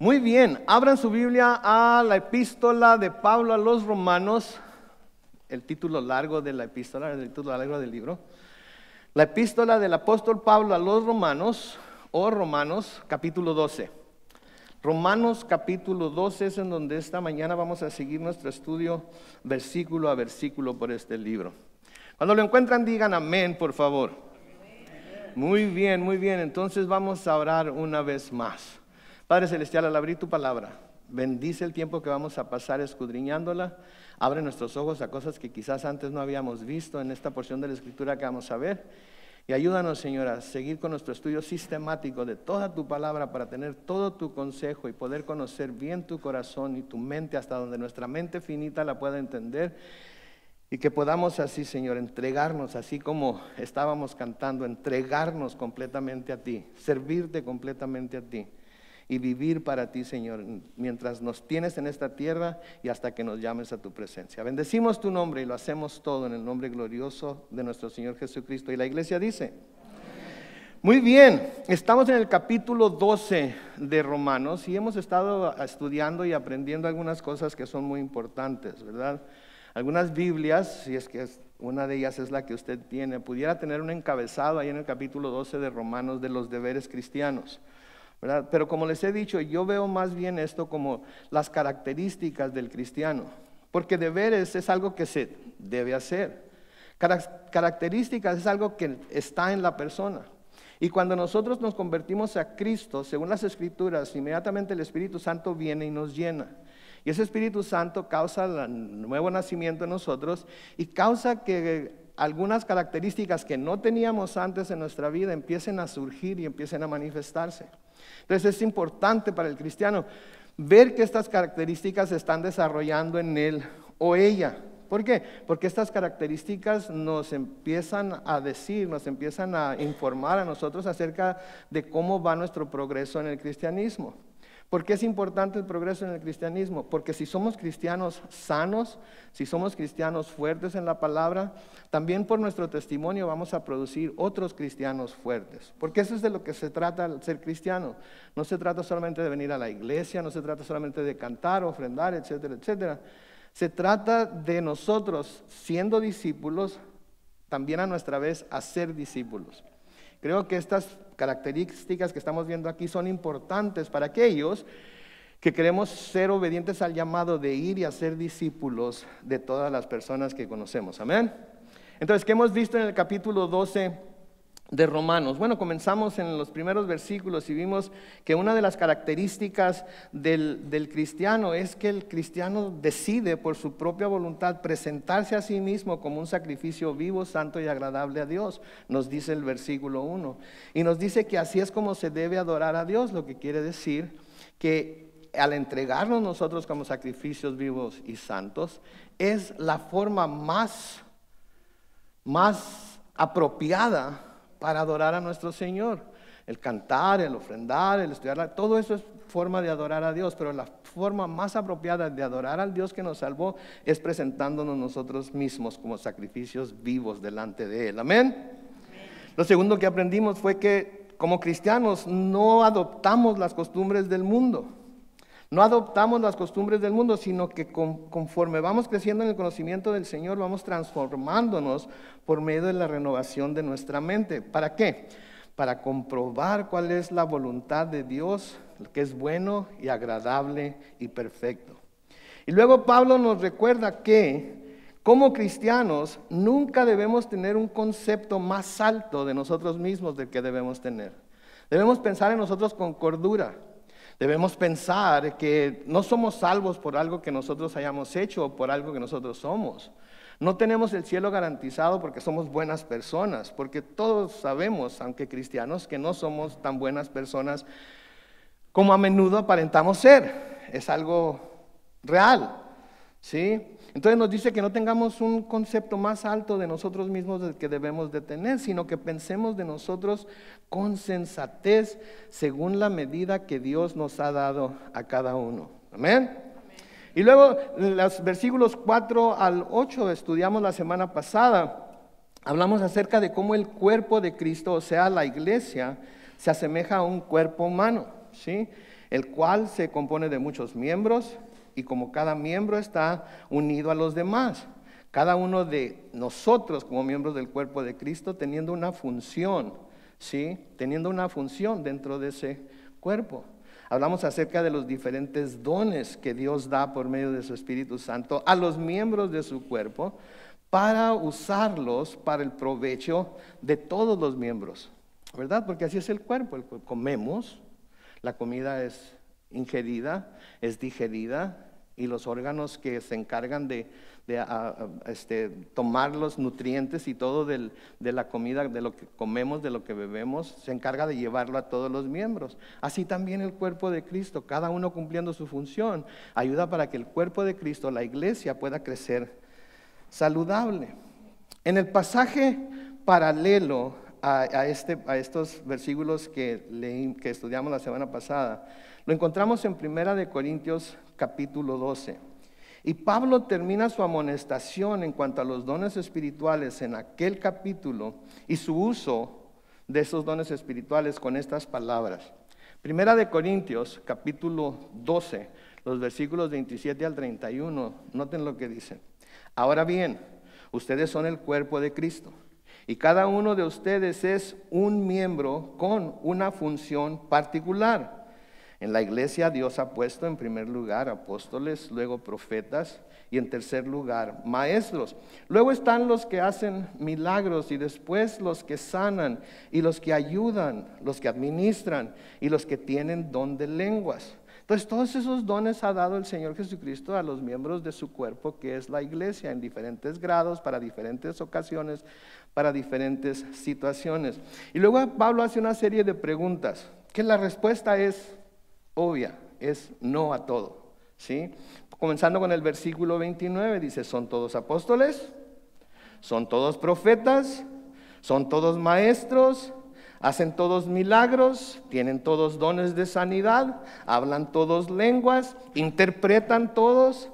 Muy bien, abran su Biblia a la epístola de Pablo a los romanos, el título largo de la epístola, el título largo del libro. La epístola del apóstol Pablo a los romanos, o Romanos, capítulo 12. Romanos capítulo 12 es en donde esta mañana vamos a seguir nuestro estudio versículo a versículo por este libro. Cuando lo encuentran digan amén, por favor. Muy bien, muy bien. Entonces vamos a orar una vez más. Padre Celestial, al abrir tu palabra, bendice el tiempo que vamos a pasar escudriñándola. Abre nuestros ojos a cosas que quizás antes no habíamos visto en esta porción de la escritura que vamos a ver. Y ayúdanos, Señor, a seguir con nuestro estudio sistemático de toda tu palabra para tener todo tu consejo y poder conocer bien tu corazón y tu mente hasta donde nuestra mente finita la pueda entender. Y que podamos así, Señor, entregarnos, así como estábamos cantando, entregarnos completamente a ti, servirte completamente a ti y vivir para ti, Señor, mientras nos tienes en esta tierra y hasta que nos llames a tu presencia. Bendecimos tu nombre y lo hacemos todo en el nombre glorioso de nuestro Señor Jesucristo. Y la iglesia dice, muy bien, estamos en el capítulo 12 de Romanos y hemos estado estudiando y aprendiendo algunas cosas que son muy importantes, ¿verdad? Algunas Biblias, si es que una de ellas es la que usted tiene, pudiera tener un encabezado ahí en el capítulo 12 de Romanos de los deberes cristianos. Pero como les he dicho, yo veo más bien esto como las características del cristiano, porque deberes es algo que se debe hacer. Características es algo que está en la persona. Y cuando nosotros nos convertimos a Cristo, según las Escrituras, inmediatamente el Espíritu Santo viene y nos llena. Y ese Espíritu Santo causa el nuevo nacimiento en nosotros y causa que algunas características que no teníamos antes en nuestra vida empiecen a surgir y empiecen a manifestarse. Entonces es importante para el cristiano ver que estas características se están desarrollando en él o ella. ¿Por qué? Porque estas características nos empiezan a decir, nos empiezan a informar a nosotros acerca de cómo va nuestro progreso en el cristianismo. ¿Por qué es importante el progreso en el cristianismo? Porque si somos cristianos sanos, si somos cristianos fuertes en la palabra, también por nuestro testimonio vamos a producir otros cristianos fuertes. Porque eso es de lo que se trata al ser cristiano. No se trata solamente de venir a la iglesia, no se trata solamente de cantar, ofrendar, etcétera, etcétera. Se trata de nosotros, siendo discípulos, también a nuestra vez a ser discípulos. Creo que estas características que estamos viendo aquí son importantes para aquellos que queremos ser obedientes al llamado de ir y hacer discípulos de todas las personas que conocemos. Amén. Entonces, ¿qué hemos visto en el capítulo 12? De Romanos. Bueno, comenzamos en los primeros versículos y vimos que una de las características del, cristiano es que el cristiano decide por su propia voluntad presentarse a sí mismo como un sacrificio vivo, santo y agradable a Dios, nos dice el versículo 1. Y nos dice que así es como se debe adorar a Dios, lo que quiere decir que al entregarnos nosotros como sacrificios vivos y santos, es la forma más, más apropiada para adorar a nuestro Señor. El cantar, el ofrendar, el estudiar, todo eso es forma de adorar a Dios, pero la forma más apropiada de adorar al Dios que nos salvó es presentándonos nosotros mismos como sacrificios vivos delante de Él. Amén. Lo segundo que aprendimos fue que como cristianos no adoptamos las costumbres del mundo. No adoptamos las costumbres del mundo, sino que conforme vamos creciendo en el conocimiento del Señor, vamos transformándonos por medio de la renovación de nuestra mente. ¿Para qué? Para comprobar cuál es la voluntad de Dios, que es bueno y agradable y perfecto. Y luego Pablo nos recuerda que como cristianos nunca debemos tener un concepto más alto de nosotros mismos del que debemos tener. Debemos pensar en nosotros con cordura. Debemos pensar que no somos salvos por algo que nosotros hayamos hecho o por algo que nosotros somos. No tenemos el cielo garantizado porque somos buenas personas, porque todos sabemos, aunque cristianos, que no somos tan buenas personas como a menudo aparentamos ser. Es algo real, ¿sí? Entonces nos dice que no tengamos un concepto más alto de nosotros mismos del que debemos de tener, sino que pensemos de nosotros con sensatez según la medida que Dios nos ha dado a cada uno. Amén. Y luego los versículos 4 al 8 estudiamos la semana pasada. Hablamos acerca de cómo el cuerpo de Cristo, o sea, la iglesia, se asemeja a un cuerpo humano, ¿sí? el cual se compone de muchos miembros y como cada miembro está unido a los demás. Cada uno de nosotros como miembros del cuerpo de Cristo teniendo una función, ¿sí? Teniendo una función dentro de ese cuerpo. Hablamos acerca de los diferentes dones que Dios da por medio de su Espíritu Santo a los miembros de su cuerpo para usarlos para el provecho de todos los miembros, ¿verdad? Porque así es el cuerpo. El comemos, la comida es ingerida, es digerida y los órganos que se encargan de, este, tomar los nutrientes y todo de la comida, de lo que comemos, de lo que bebemos, se encarga de llevarlo a todos los miembros. Así también el cuerpo de Cristo, cada uno cumpliendo su función, ayuda para que el cuerpo de Cristo, la iglesia, pueda crecer saludable. En el pasaje paralelo a, este, estos versículos que, que estudiamos la semana pasada, lo encontramos en Primera de Corintios capítulo 12. Y Pablo termina su amonestación en cuanto a los dones espirituales en aquel capítulo y su uso de esos dones espirituales con estas palabras. Primera de Corintios, capítulo 12, los versículos 27 al 31, noten lo que dice. Ahora bien, ustedes son el cuerpo de Cristo y cada uno de ustedes es un miembro con una función particular. En la iglesia Dios ha puesto en primer lugar apóstoles, luego profetas y en tercer lugar maestros. Luego están los que hacen milagros y después los que sanan y los que ayudan, los que administran y los que tienen don de lenguas. Entonces todos esos dones ha dado el Señor Jesucristo a los miembros de su cuerpo, que es la iglesia, en diferentes grados, para diferentes ocasiones, para diferentes situaciones. Y luego Pablo hace una serie de preguntas, que la respuesta es obvia, es no a todo. ¿sí? Comenzando con el versículo 29, dice, ¿son todos apóstoles? ¿Son todos profetas? ¿Son todos maestros? ¿Hacen todos milagros? ¿Tienen todos dones de sanidad? ¿Hablan todos lenguas? ¿Interpretan todos?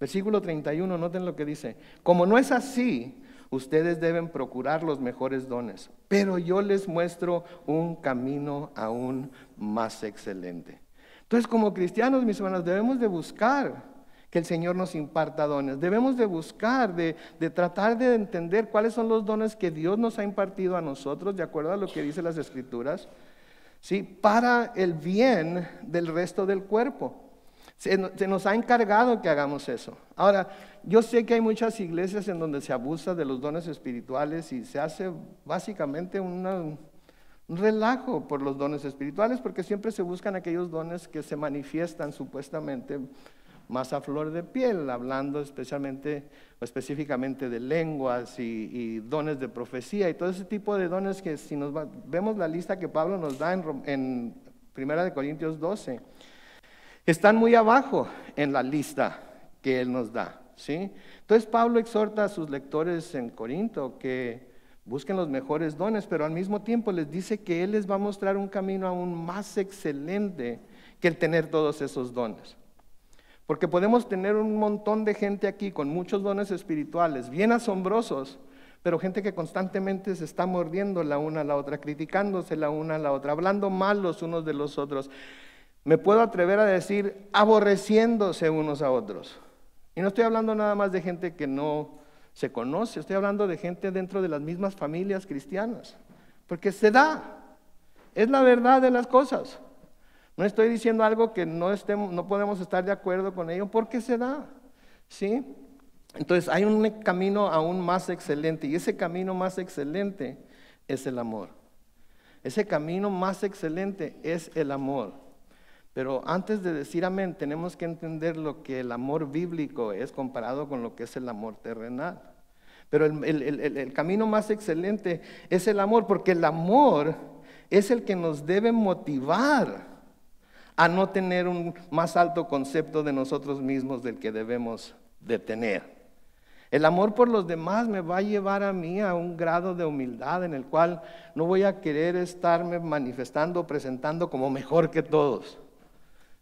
Versículo 31, noten lo que dice. Como no es así, ustedes deben procurar los mejores dones, pero yo les muestro un camino aún más excelente. Entonces, como cristianos, mis hermanos, debemos de buscar que el Señor nos imparta dones. Debemos de buscar, de, tratar de entender cuáles son los dones que Dios nos ha impartido a nosotros, de acuerdo a lo que dicen las Escrituras, ¿sí? para el bien del resto del cuerpo. Se, nos ha encargado que hagamos eso. Ahora, yo sé que hay muchas iglesias en donde se abusa de los dones espirituales y se hace básicamente un relajo por los dones espirituales, porque siempre se buscan aquellos dones que se manifiestan supuestamente más a flor de piel, hablando especialmente o específicamente de lenguas y, dones de profecía y todo ese tipo de dones que si nos vemos la lista que Pablo nos da en, en Primera de Corintios 12, están muy abajo en la lista que él nos da, Entonces Pablo exhorta a sus lectores en Corinto que busquen los mejores dones, pero al mismo tiempo les dice que Él les va a mostrar un camino aún más excelente que el tener todos esos dones. Porque podemos tener un montón de gente aquí con muchos dones espirituales, bien asombrosos, pero gente que constantemente se está mordiendo la una a la otra, criticándose la una a la otra, hablando mal los unos de los otros. Me puedo atrever a decir aborreciéndose unos a otros. Y no estoy hablando nada más de gente que no se conoce. Estoy hablando de gente dentro de las mismas familias cristianas, porque se da. Es la verdad de las cosas. No estoy diciendo algo que no, estemos, no podemos estar de acuerdo con ello, porque se da. ¿Sí? Entonces hay un camino aún más excelente y ese camino más excelente es el amor. Ese camino más excelente es el amor. Pero antes de decir amén, tenemos que entender lo que el amor bíblico es comparado con lo que es el amor terrenal. Pero el, camino más excelente es el amor, porque el amor es el que nos debe motivar a no tener un más alto concepto de nosotros mismos del que debemos de tener. El amor por los demás me va a llevar a mí a un grado de humildad en el cual no voy a querer estarme manifestando, presentando como mejor que todos.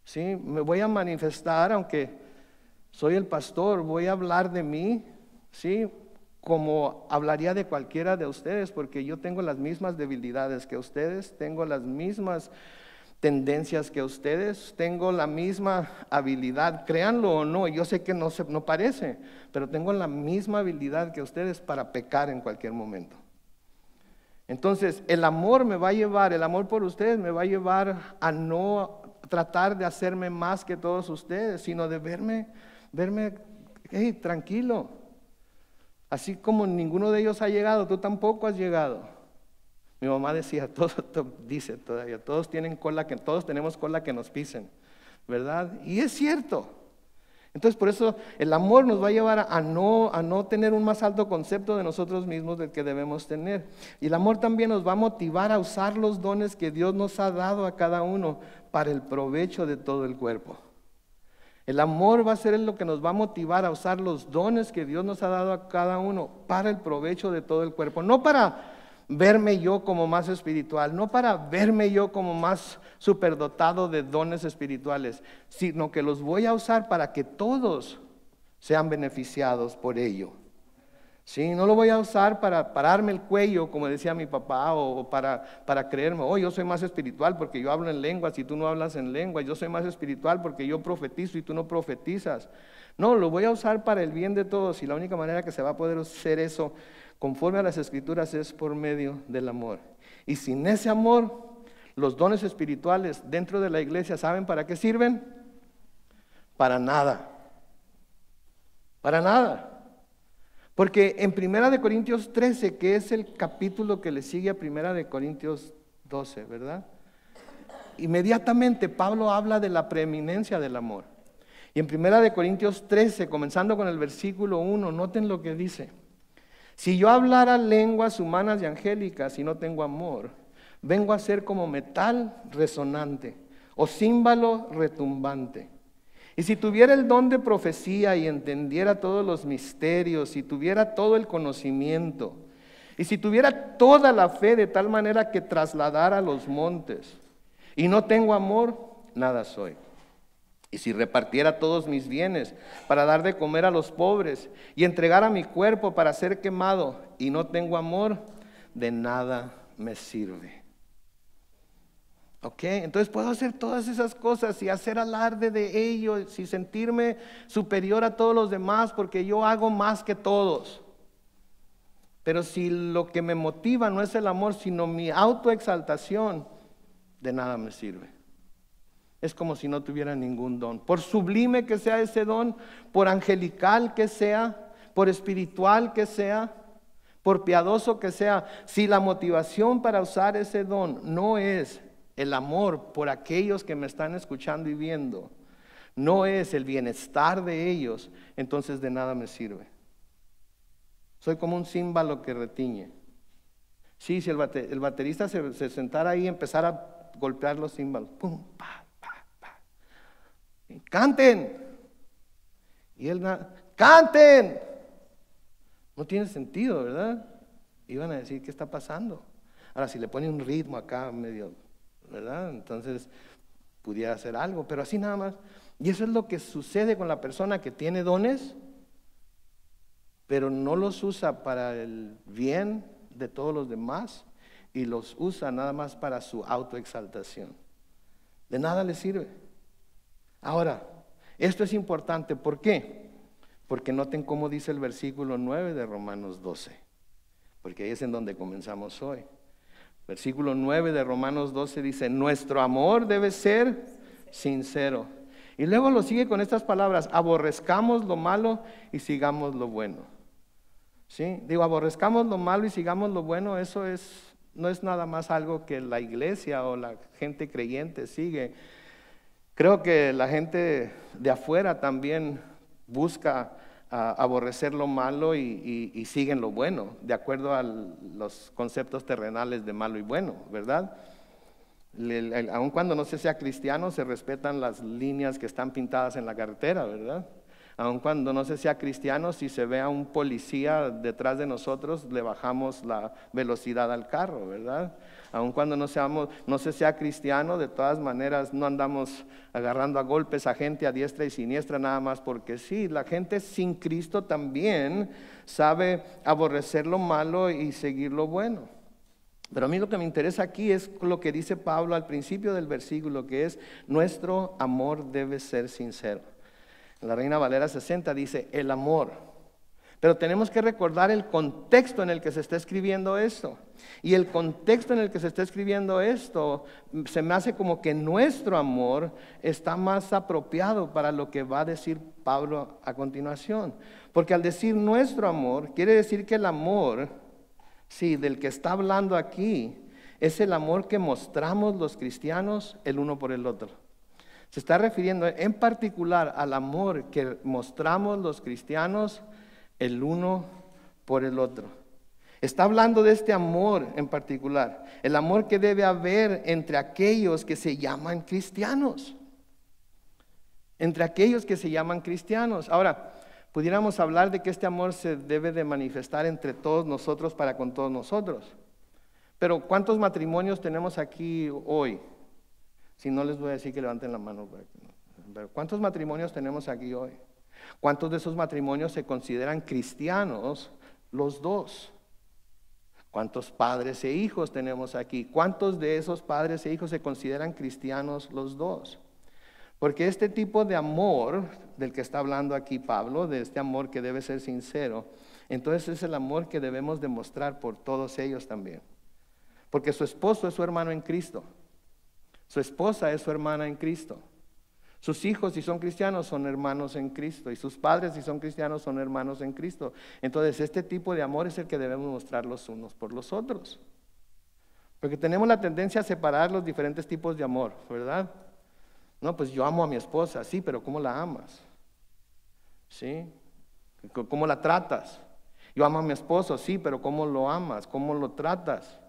¿Sí? Me voy a manifestar, aunque soy el pastor, voy a hablar de mí, ¿sí? Como hablaría de cualquiera de ustedes, porque yo tengo las mismas debilidades que ustedes, tengo las mismas tendencias que ustedes, tengo la misma habilidad, créanlo o no, yo sé que no, se, no parece, pero tengo la misma habilidad que ustedes para pecar en cualquier momento. Entonces, el amor me va a llevar, el amor por ustedes me va a llevar a no tratar de hacerme más que todos ustedes, sino de verme, verme, hey, tranquilo. Así como ninguno de ellos ha llegado, tú tampoco has llegado. Mi mamá decía, todo, dice todavía, todos tienen cola que, todos tenemos cola que nos pisen, ¿verdad? Y es cierto. Entonces, por eso el amor nos va a llevar a no, a no tener un más alto concepto de nosotros mismos del que debemos tener. Y el amor también nos va a motivar a usar los dones que Dios nos ha dado a cada uno para el provecho de todo el cuerpo. El amor va a ser lo que nos va a motivar a usar los dones que Dios nos ha dado a cada uno para el provecho de todo el cuerpo. No para verme yo como más espiritual, no para verme yo como más superdotado de dones espirituales, sino que los voy a usar para que todos sean beneficiados por ello. ¿Sí? No lo voy a usar para pararme el cuello, como decía mi papá, o para, para creerme, oh, yo soy más espiritual porque yo hablo en lenguas y tú no hablas en lengua, yo soy más espiritual porque yo profetizo y tú no profetizas. No, lo voy a usar para el bien de todos y la única manera que se va a poder hacer eso conforme a las escrituras es por medio del amor. Y sin ese amor, los dones espirituales dentro de la iglesia, ¿saben para qué sirven? Para nada. Para nada. Porque en Primera de Corintios 13, que es el capítulo que le sigue a Primera de Corintios 12, ¿verdad? Inmediatamente Pablo habla de la preeminencia del amor. Y en Primera de Corintios 13, comenzando con el versículo 1, noten lo que dice. Si yo hablara lenguas humanas y angélicas y no tengo amor, vengo a ser como metal resonante o címbalo retumbante. Y si tuviera el don de profecía y entendiera todos los misterios, si tuviera todo el conocimiento, y si tuviera toda la fe de tal manera que trasladara los montes, y no tengo amor, nada soy. Y si repartiera todos mis bienes para dar de comer a los pobres y entregara mi cuerpo para ser quemado y no tengo amor, de nada me sirve. ¿Ok? Entonces puedo hacer todas esas cosas y hacer alarde de ellos y sentirme superior a todos los demás porque yo hago más que todos. Pero si lo que me motiva no es el amor, sino mi autoexaltación, de nada me sirve es como si no tuviera ningún don. Por sublime que sea ese don, por angelical que sea, por espiritual que sea, por piadoso que sea, si la motivación para usar ese don no es el amor por aquellos que me están escuchando y viendo, no es el bienestar de ellos, entonces de nada me sirve. Soy como un címbalo que retiñe. Sí, si el, baterista se, sentara ahí y empezara a golpear los címbalos, pum, pa, canten. Y él, canten. No tiene sentido, ¿verdad? Iban a decir, ¿qué está pasando? Ahora, si le pone un ritmo acá medio, ¿verdad? Entonces pudiera hacer algo, pero así nada más. Y eso es lo que sucede con la persona que tiene dones, pero no los usa para el bien de todos los demás y los usa nada más para su autoexaltación. De nada le sirve. Ahora, esto es importante, ¿por qué? Porque noten cómo dice el versículo 9 de Romanos 12, porque ahí es en donde comenzamos hoy. Versículo 9 de Romanos 12 dice, nuestro amor debe ser sincero. Y luego lo sigue con estas palabras, aborrezcamos lo malo y sigamos lo bueno. ¿Sí? Digo, aborrezcamos lo malo y sigamos lo bueno, eso es, no es nada más algo que la iglesia o la gente creyente sigue Creo que la gente de afuera también busca ah, aborrecer lo malo y, siguen lo bueno, de acuerdo a los conceptos terrenales de malo y bueno, ¿verdad? aun cuando no se sea cristiano, se respetan las líneas que están pintadas en la carretera, ¿verdad? Aun cuando no se sea cristiano, si se ve a un policía detrás de nosotros, le bajamos la velocidad al carro, ¿verdad? aun cuando no, seamos, no se sea cristiano, de todas maneras no andamos agarrando a golpes a gente a diestra y siniestra nada más porque sí, la gente sin Cristo también sabe aborrecer lo malo y seguir lo bueno. Pero a mí lo que me interesa aquí es lo que dice Pablo al principio del versículo, que es, nuestro amor debe ser sincero. La Reina Valera 60 dice, el amor. Pero tenemos que recordar el contexto en el que se está escribiendo esto. Y el contexto en el que se está escribiendo esto se me hace como que nuestro amor está más apropiado para lo que va a decir Pablo a continuación. Porque al decir nuestro amor, quiere decir que el amor, sí, del que está hablando aquí, es el amor que mostramos los cristianos el uno por el otro. Se está refiriendo en particular al amor que mostramos los cristianos el uno por el otro. Está hablando de este amor en particular, el amor que debe haber entre aquellos que se llaman cristianos. Entre aquellos que se llaman cristianos. Ahora, pudiéramos hablar de que este amor se debe de manifestar entre todos nosotros para con todos nosotros. Pero ¿cuántos matrimonios tenemos aquí hoy? Si no les voy a decir que levanten la mano. ¿Cuántos matrimonios tenemos aquí hoy? ¿Cuántos de esos matrimonios se consideran cristianos los dos? ¿Cuántos padres e hijos tenemos aquí? ¿Cuántos de esos padres e hijos se consideran cristianos los dos? Porque este tipo de amor del que está hablando aquí Pablo, de este amor que debe ser sincero, entonces es el amor que debemos demostrar por todos ellos también. Porque su esposo es su hermano en Cristo. Su esposa es su hermana en Cristo. Sus hijos, si son cristianos, son hermanos en Cristo. Y sus padres, si son cristianos, son hermanos en Cristo. Entonces, este tipo de amor es el que debemos mostrar los unos por los otros. Porque tenemos la tendencia a separar los diferentes tipos de amor, ¿verdad? No, pues yo amo a mi esposa, sí, pero ¿cómo la amas? ¿Sí? ¿Cómo la tratas? Yo amo a mi esposo, sí, pero ¿cómo lo amas? ¿Cómo lo tratas?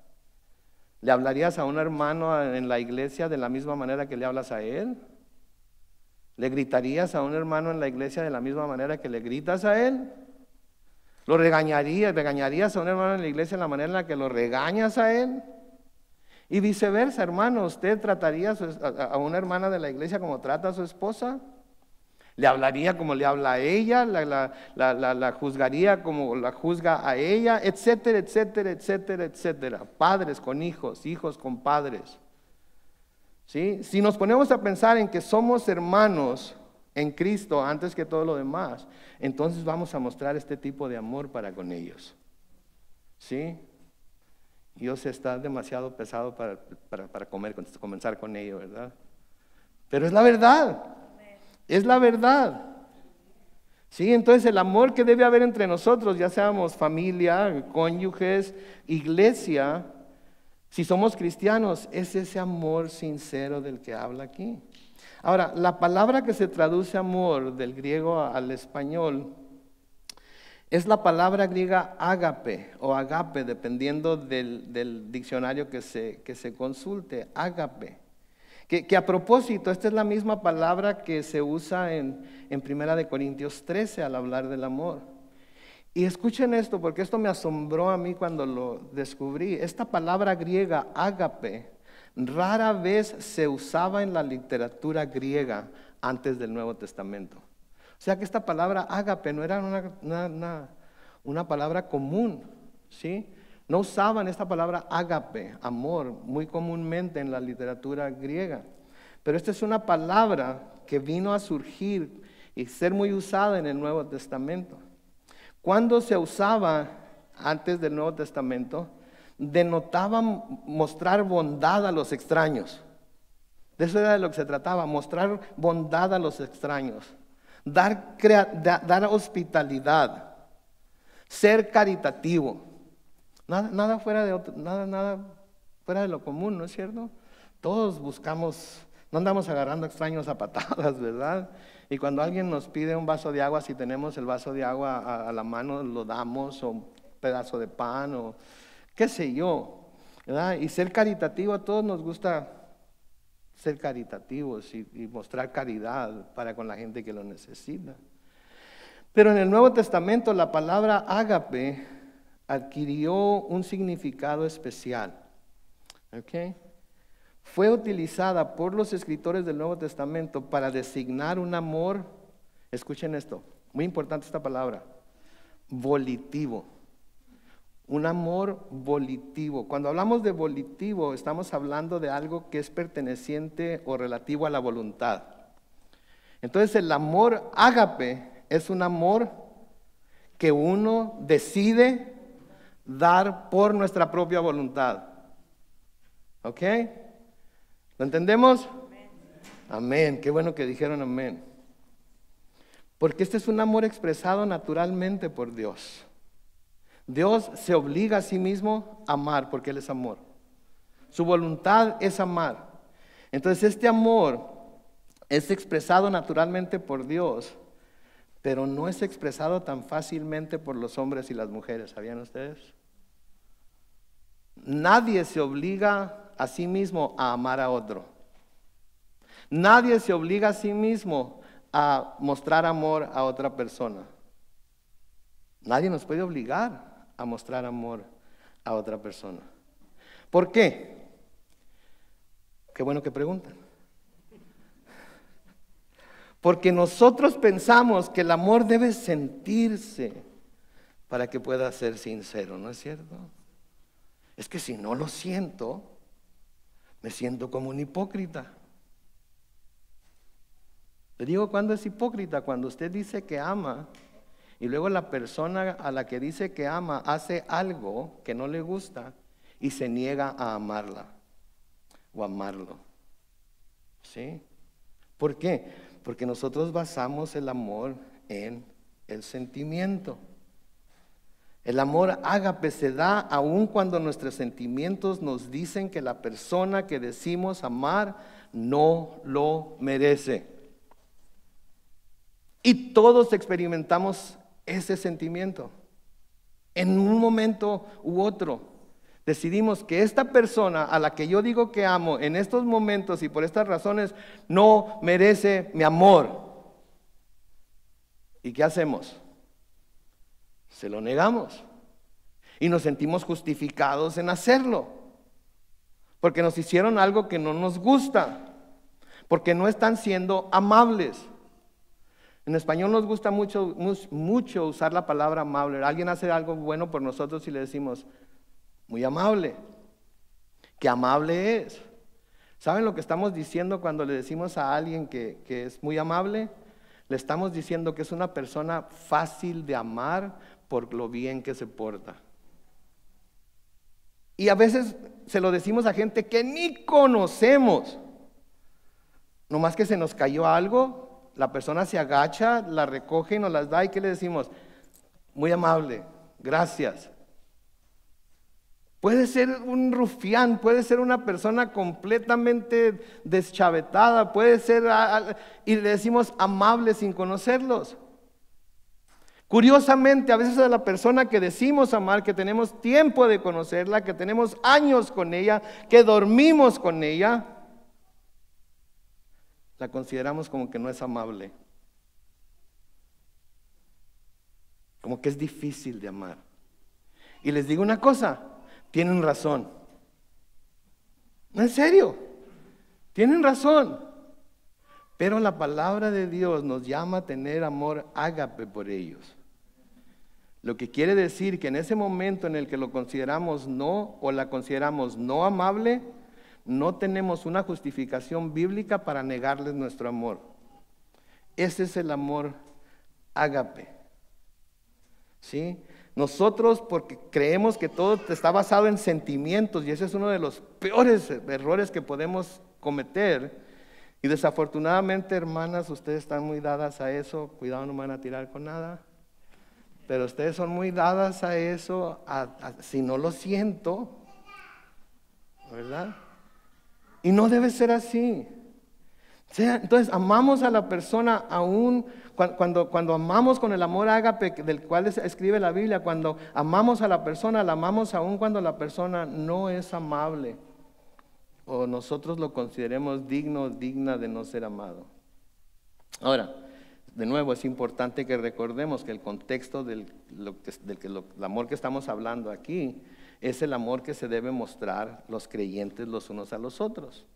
¿Le hablarías a un hermano en la iglesia de la misma manera que le hablas a él? ¿Le gritarías a un hermano en la iglesia de la misma manera que le gritas a él? ¿Lo regañarías? ¿Regañarías a un hermano en la iglesia de la manera en la que lo regañas a él? Y viceversa, hermano, ¿usted trataría a una hermana de la iglesia como trata a su esposa? ¿Le hablaría como le habla a ella? ¿La, la, juzgaría como la juzga a ella? Etcétera, etcétera, etcétera, etcétera. Padres con hijos, hijos con padres. Si nos ponemos a pensar en que somos hermanos en Cristo antes que todo lo demás, entonces vamos a mostrar este tipo de amor para con ellos. ¿Sí? Dios está demasiado pesado para, para, comer, comenzar con ello, ¿verdad? Pero es la verdad. Es la verdad. Sí, entonces el amor que debe haber entre nosotros, ya seamos familia, cónyuges, iglesia, si somos cristianos, es ese amor sincero del que habla aquí. Ahora, la palabra que se traduce amor del griego al español es la palabra griega ágape o agape, dependiendo del, diccionario que se, que se consulte, ágape. Que, a propósito, esta es la misma palabra que se usa en, en Primera de Corintios 13 al hablar del amor. Y escuchen esto, porque esto me asombró a mí cuando lo descubrí. Esta palabra griega, ágape, rara vez se usaba en la literatura griega antes del Nuevo Testamento. O sea que esta palabra ágape no era una, una, palabra común, ¿sí? No usaban esta palabra ágape, amor, muy comúnmente en la literatura griega. Pero esta es una palabra que vino a surgir y ser muy usada en el Nuevo Testamento. Cuando se usaba antes del Nuevo Testamento, denotaba mostrar bondad a los extraños. De eso era de lo que se trataba, mostrar bondad a los extraños, dar, dar hospitalidad, ser caritativo. Nada, fuera de nada, nada fuera de lo común, ¿no es cierto? Todos buscamos, no andamos agarrando extraños a patadas, ¿verdad? Y cuando alguien nos pide un vaso de agua, si tenemos el vaso de agua a, la mano, lo damos, o un pedazo de pan, o qué sé yo. Y ser caritativo, a todos nos gusta ser caritativos y, y mostrar caridad para con la gente que lo necesita. Pero en el Nuevo Testamento la palabra ágape adquirió un significado especial. ¿Okay? fue utilizada por los escritores del Nuevo Testamento para designar un amor, escuchen esto, muy importante esta palabra, volitivo. un amor volitivo. Cuando hablamos de volitivo, estamos hablando de algo que es perteneciente o relativo a la voluntad. Entonces el amor ágape es un amor que uno decide dar por nuestra propia voluntad. ¿Ok? ¿Lo entendemos? Amén. Qué bueno que dijeron amén. Porque este es un amor expresado naturalmente por Dios. Dios se obliga a sí mismo a amar porque Él es amor. Su voluntad es amar. Entonces este amor es expresado naturalmente por Dios, pero no es expresado tan fácilmente por los hombres y las mujeres. ¿Sabían ustedes? Nadie se obliga a sí mismo a amar a otro. Nadie se obliga a sí mismo a mostrar amor a otra persona. Nadie nos puede obligar a mostrar amor a otra persona. ¿Por qué? Qué bueno que preguntan. Porque nosotros pensamos que el amor debe sentirse para que pueda ser sincero, ¿no es cierto? Es que si no lo siento, me siento como un hipócrita. Le digo cuando es hipócrita, cuando usted dice que ama, y luego la persona a la que dice que ama hace algo que no le gusta y se niega a amarla o amarlo. ¿Sí? ¿Por qué? Porque nosotros basamos el amor en el sentimiento. El amor ágape se da aun cuando nuestros sentimientos nos dicen que la persona que decimos amar no lo merece. Y todos experimentamos ese sentimiento. En un momento u otro, decidimos que esta persona a la que yo digo que amo en estos momentos y por estas razones no merece mi amor. ¿Y qué hacemos? Se lo negamos. Y nos sentimos justificados en hacerlo. Porque nos hicieron algo que no nos gusta. Porque no están siendo amables. En español nos gusta mucho, mucho usar la palabra amable. Alguien hace algo bueno por nosotros y le decimos, muy amable. ¿Qué amable es? ¿Saben lo que estamos diciendo cuando le decimos a alguien que, que es muy amable? Le estamos diciendo que es una persona fácil de amar por lo bien que se porta. Y a veces se lo decimos a gente que ni conocemos. Nomás que se nos cayó algo la persona se agacha, la recoge y nos las da y ¿qué le decimos? Muy amable, gracias. Puede ser un rufián, puede ser una persona completamente deschavetada, puede ser, y le decimos amable sin conocerlos. Curiosamente, a veces a la persona que decimos amar, que tenemos tiempo de conocerla, que tenemos años con ella, que dormimos con ella, la consideramos como que no es amable, como que es difícil de amar. Y les digo una cosa, tienen razón. En serio, tienen razón. Pero la palabra de Dios nos llama a tener amor ágape por ellos. Lo que quiere decir que en ese momento en el que lo consideramos no o la consideramos no amable, no tenemos una justificación bíblica para negarles nuestro amor. Ese es el amor ágape. ¿Sí? Nosotros, porque creemos que todo está basado en sentimientos, y ese es uno de los peores errores que podemos cometer. Y desafortunadamente, hermanas, ustedes están muy dadas a eso. Cuidado, no me van a tirar con nada. Pero ustedes son muy dadas a eso, si no lo siento, ¿verdad? Y no debe ser así. Entonces, amamos a la persona aún cuando, cuando amamos con el amor ágape del cual escribe la Biblia, cuando amamos a la persona, la amamos aún cuando la persona no es amable o nosotros lo consideremos digno digna de no ser amado. Ahora, de nuevo, es importante que recordemos que el contexto del, del amor que estamos hablando aquí es el amor que se debe mostrar los creyentes los unos a los otros.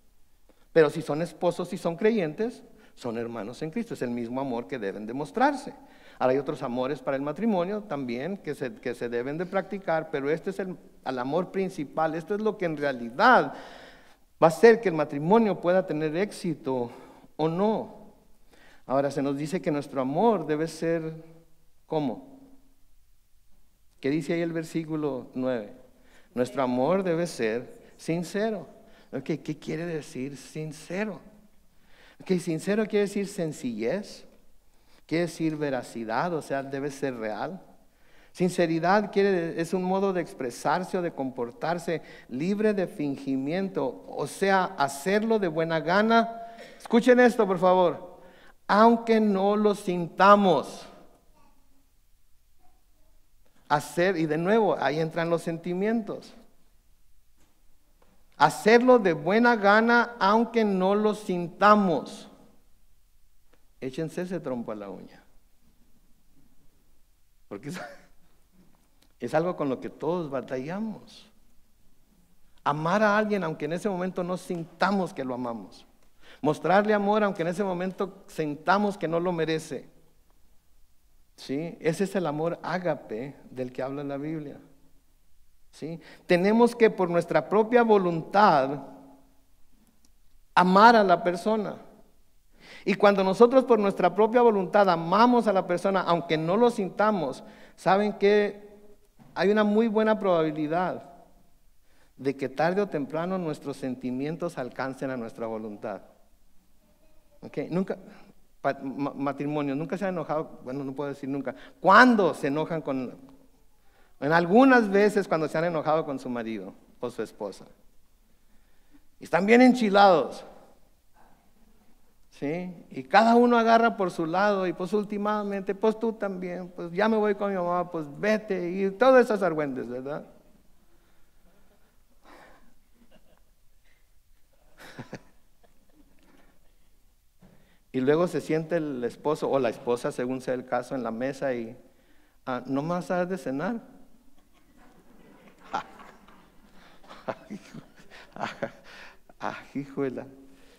Pero si son esposos y son creyentes, son hermanos en Cristo. Es el mismo amor que deben demostrarse. Ahora hay otros amores para el matrimonio también que se, que se deben de practicar, pero este es el, el amor principal. Esto es lo que en realidad va a hacer que el matrimonio pueda tener éxito o no. Ahora se nos dice que nuestro amor debe ser, ¿cómo? ¿Qué dice ahí el versículo 9? Nuestro amor debe ser sincero. ¿Qué quiere decir sincero? Okay, sincero quiere decir sencillez, quiere decir veracidad, o sea, debe ser real. Sinceridad quiere, es un modo de expresarse o de comportarse libre de fingimiento, o sea, hacerlo de buena gana. Escuchen esto, por favor. Aunque no lo sintamos. Hacer, y de nuevo, ahí entran los sentimientos. Hacerlo de buena gana aunque no lo sintamos. Échense ese trompo a la uña. Porque es, algo con lo que todos batallamos. Amar a alguien aunque en ese momento no sintamos que lo amamos. Mostrarle amor aunque en ese momento sintamos que no lo merece. ¿Sí? Ese es el amor ágape del que habla la Biblia. Tenemos que por nuestra propia voluntad amar a la persona. Y cuando nosotros por nuestra propia voluntad amamos a la persona, aunque no lo sintamos, saben que hay una muy buena probabilidad de que tarde o temprano nuestros sentimientos alcancen a nuestra voluntad. Okay, nunca, matrimonio, nunca se han enojado, bueno, no puedo decir nunca. ¿Cuándo se enojan con, en algunas veces cuando se han enojado con su marido o su esposa. Y están bien enchilados. ¿Sí? Y cada uno agarra por su lado y pues últimamente, pues tú también, pues ya me voy con mi mamá, pues vete y todas esas argüentes, ¿verdad? y luego se siente el esposo o la esposa, según sea el caso, en la mesa y ah, no más has de cenar. hijuela,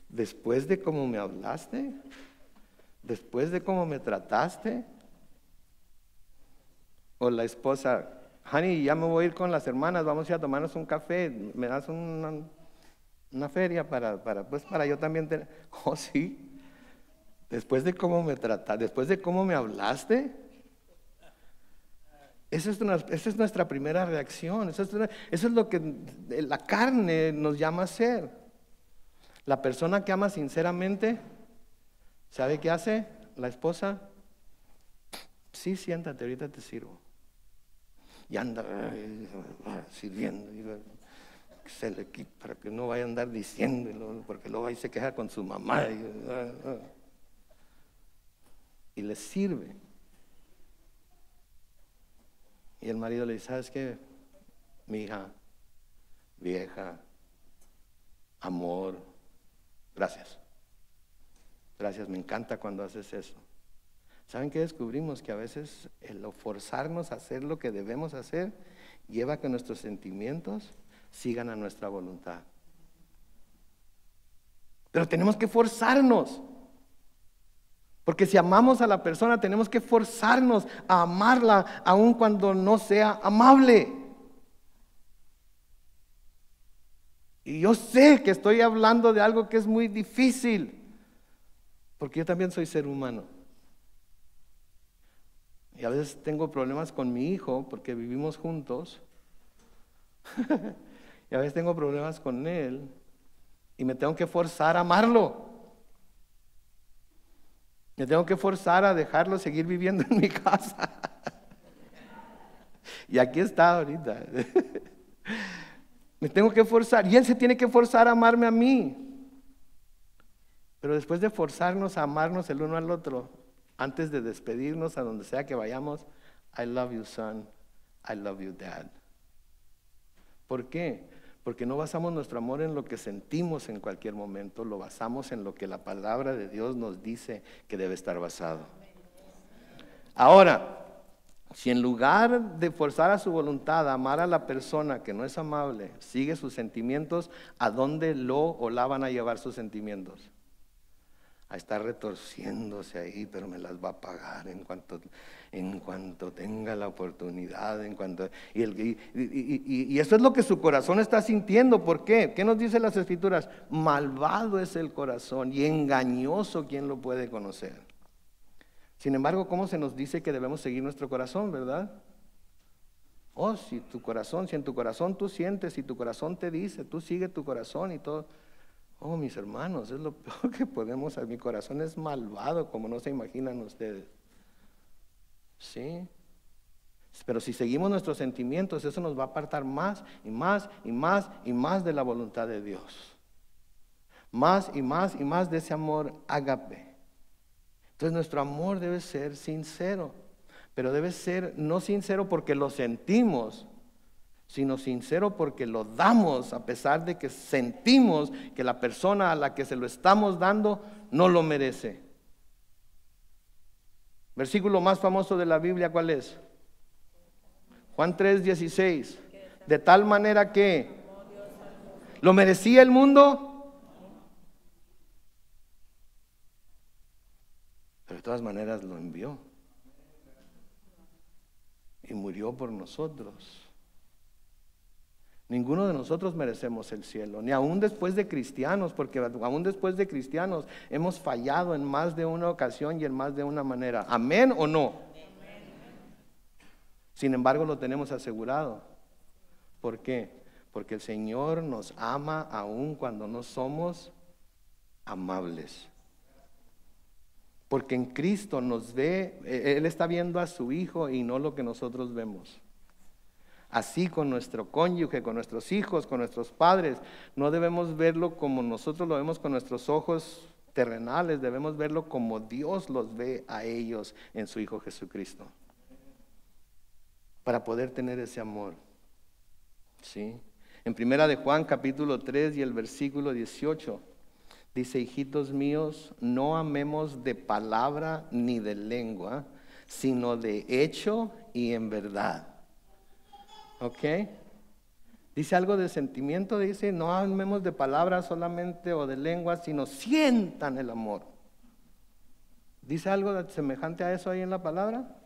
después de cómo me hablaste, después de cómo me trataste, o la esposa, honey, ya me voy a ir con las hermanas, vamos a ir a tomarnos un café, me das una, una feria para, para, pues para yo también tener, oh sí, después de cómo me trataste, después de cómo me hablaste, esa es, nuestra primera reacción. Eso es, lo que la carne nos llama a hacer. La persona que ama sinceramente, ¿sabe qué hace? La esposa, sí, siéntate, ahorita te sirvo. Y anda sirviendo. se le, para que no vaya a andar diciendo, porque luego ahí se queja con su mamá. y le sirve. Y el marido le dice, ¿sabes qué? Mi hija, vieja, amor, gracias. Gracias, me encanta cuando haces eso. ¿Saben qué descubrimos? Que a veces el forzarnos a hacer lo que debemos hacer lleva a que nuestros sentimientos sigan a nuestra voluntad. Pero tenemos que forzarnos. Porque si amamos a la persona, tenemos que forzarnos a amarla aun cuando no sea amable. Y yo sé que estoy hablando de algo que es muy difícil, porque yo también soy ser humano. Y a veces tengo problemas con mi hijo porque vivimos juntos. y a veces tengo problemas con él y me tengo que forzar a amarlo. Me tengo que forzar a dejarlo seguir viviendo en mi casa. y aquí está ahorita. Me tengo que forzar. Y él se tiene que forzar a amarme a mí. Pero después de forzarnos a amarnos el uno al otro, antes de despedirnos a donde sea que vayamos, I love you, son. I love you, dad. ¿Por qué? Porque no basamos nuestro amor en lo que sentimos en cualquier momento, lo basamos en lo que la palabra de Dios nos dice que debe estar basado. Ahora, si en lugar de forzar a su voluntad a amar a la persona que no es amable, sigue sus sentimientos, ¿a dónde lo o la van a llevar sus sentimientos? A estar retorciéndose ahí, pero me las va a pagar en cuanto, en cuanto tenga la oportunidad, en cuanto... Y, y, eso es lo que su corazón está sintiendo. ¿Por qué? ¿Qué nos dicen las escrituras? Malvado es el corazón y engañoso quien lo puede conocer. Sin embargo, ¿cómo se nos dice que debemos seguir nuestro corazón, verdad? Oh, si tu corazón, si en tu corazón tú sientes, si tu corazón te dice, tú sigue tu corazón y todo. Oh, mis hermanos, es lo peor que podemos hacer. Mi corazón es malvado, como no se imaginan ustedes. Sí. Pero si seguimos nuestros sentimientos, eso nos va a apartar más y más y más y más de la voluntad de Dios. Más y más y más de ese amor ágape. Entonces nuestro amor debe ser sincero, pero debe ser no sincero porque lo sentimos, sino sincero porque lo damos a pesar de que sentimos que la persona a la que se lo estamos dando no lo merece. Versículo más famoso de la Biblia, ¿cuál es? Juan 3:16. De tal manera que lo merecía el mundo. Pero de todas maneras lo envió. Y murió por nosotros. Ninguno de nosotros merecemos el cielo, ni aún después de cristianos, porque aún después de cristianos hemos fallado en más de una ocasión y en más de una manera. Amén o no. Sin embargo, lo tenemos asegurado. ¿Por qué? Porque el Señor nos ama aún cuando no somos amables. Porque en Cristo nos ve, Él está viendo a su Hijo y no lo que nosotros vemos así con nuestro cónyuge, con nuestros hijos, con nuestros padres. No debemos verlo como nosotros lo vemos con nuestros ojos terrenales, debemos verlo como Dios los ve a ellos en su Hijo Jesucristo. Para poder tener ese amor. ¿Sí? En primera de Juan capítulo 3 y el versículo 18 dice, hijitos míos, no amemos de palabra ni de lengua, sino de hecho y en verdad. ¿Ok? Dice algo de sentimiento, dice, no amemos de palabras solamente o de lengua, sino sientan el amor. ¿Dice algo semejante a eso ahí en la palabra?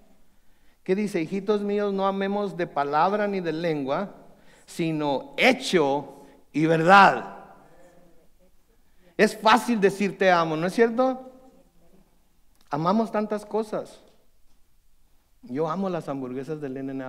¿Qué dice? Hijitos míos, no amemos de palabra ni de lengua, sino hecho y verdad. Es fácil decir te amo, ¿no es cierto? Amamos tantas cosas. Yo amo las hamburguesas del In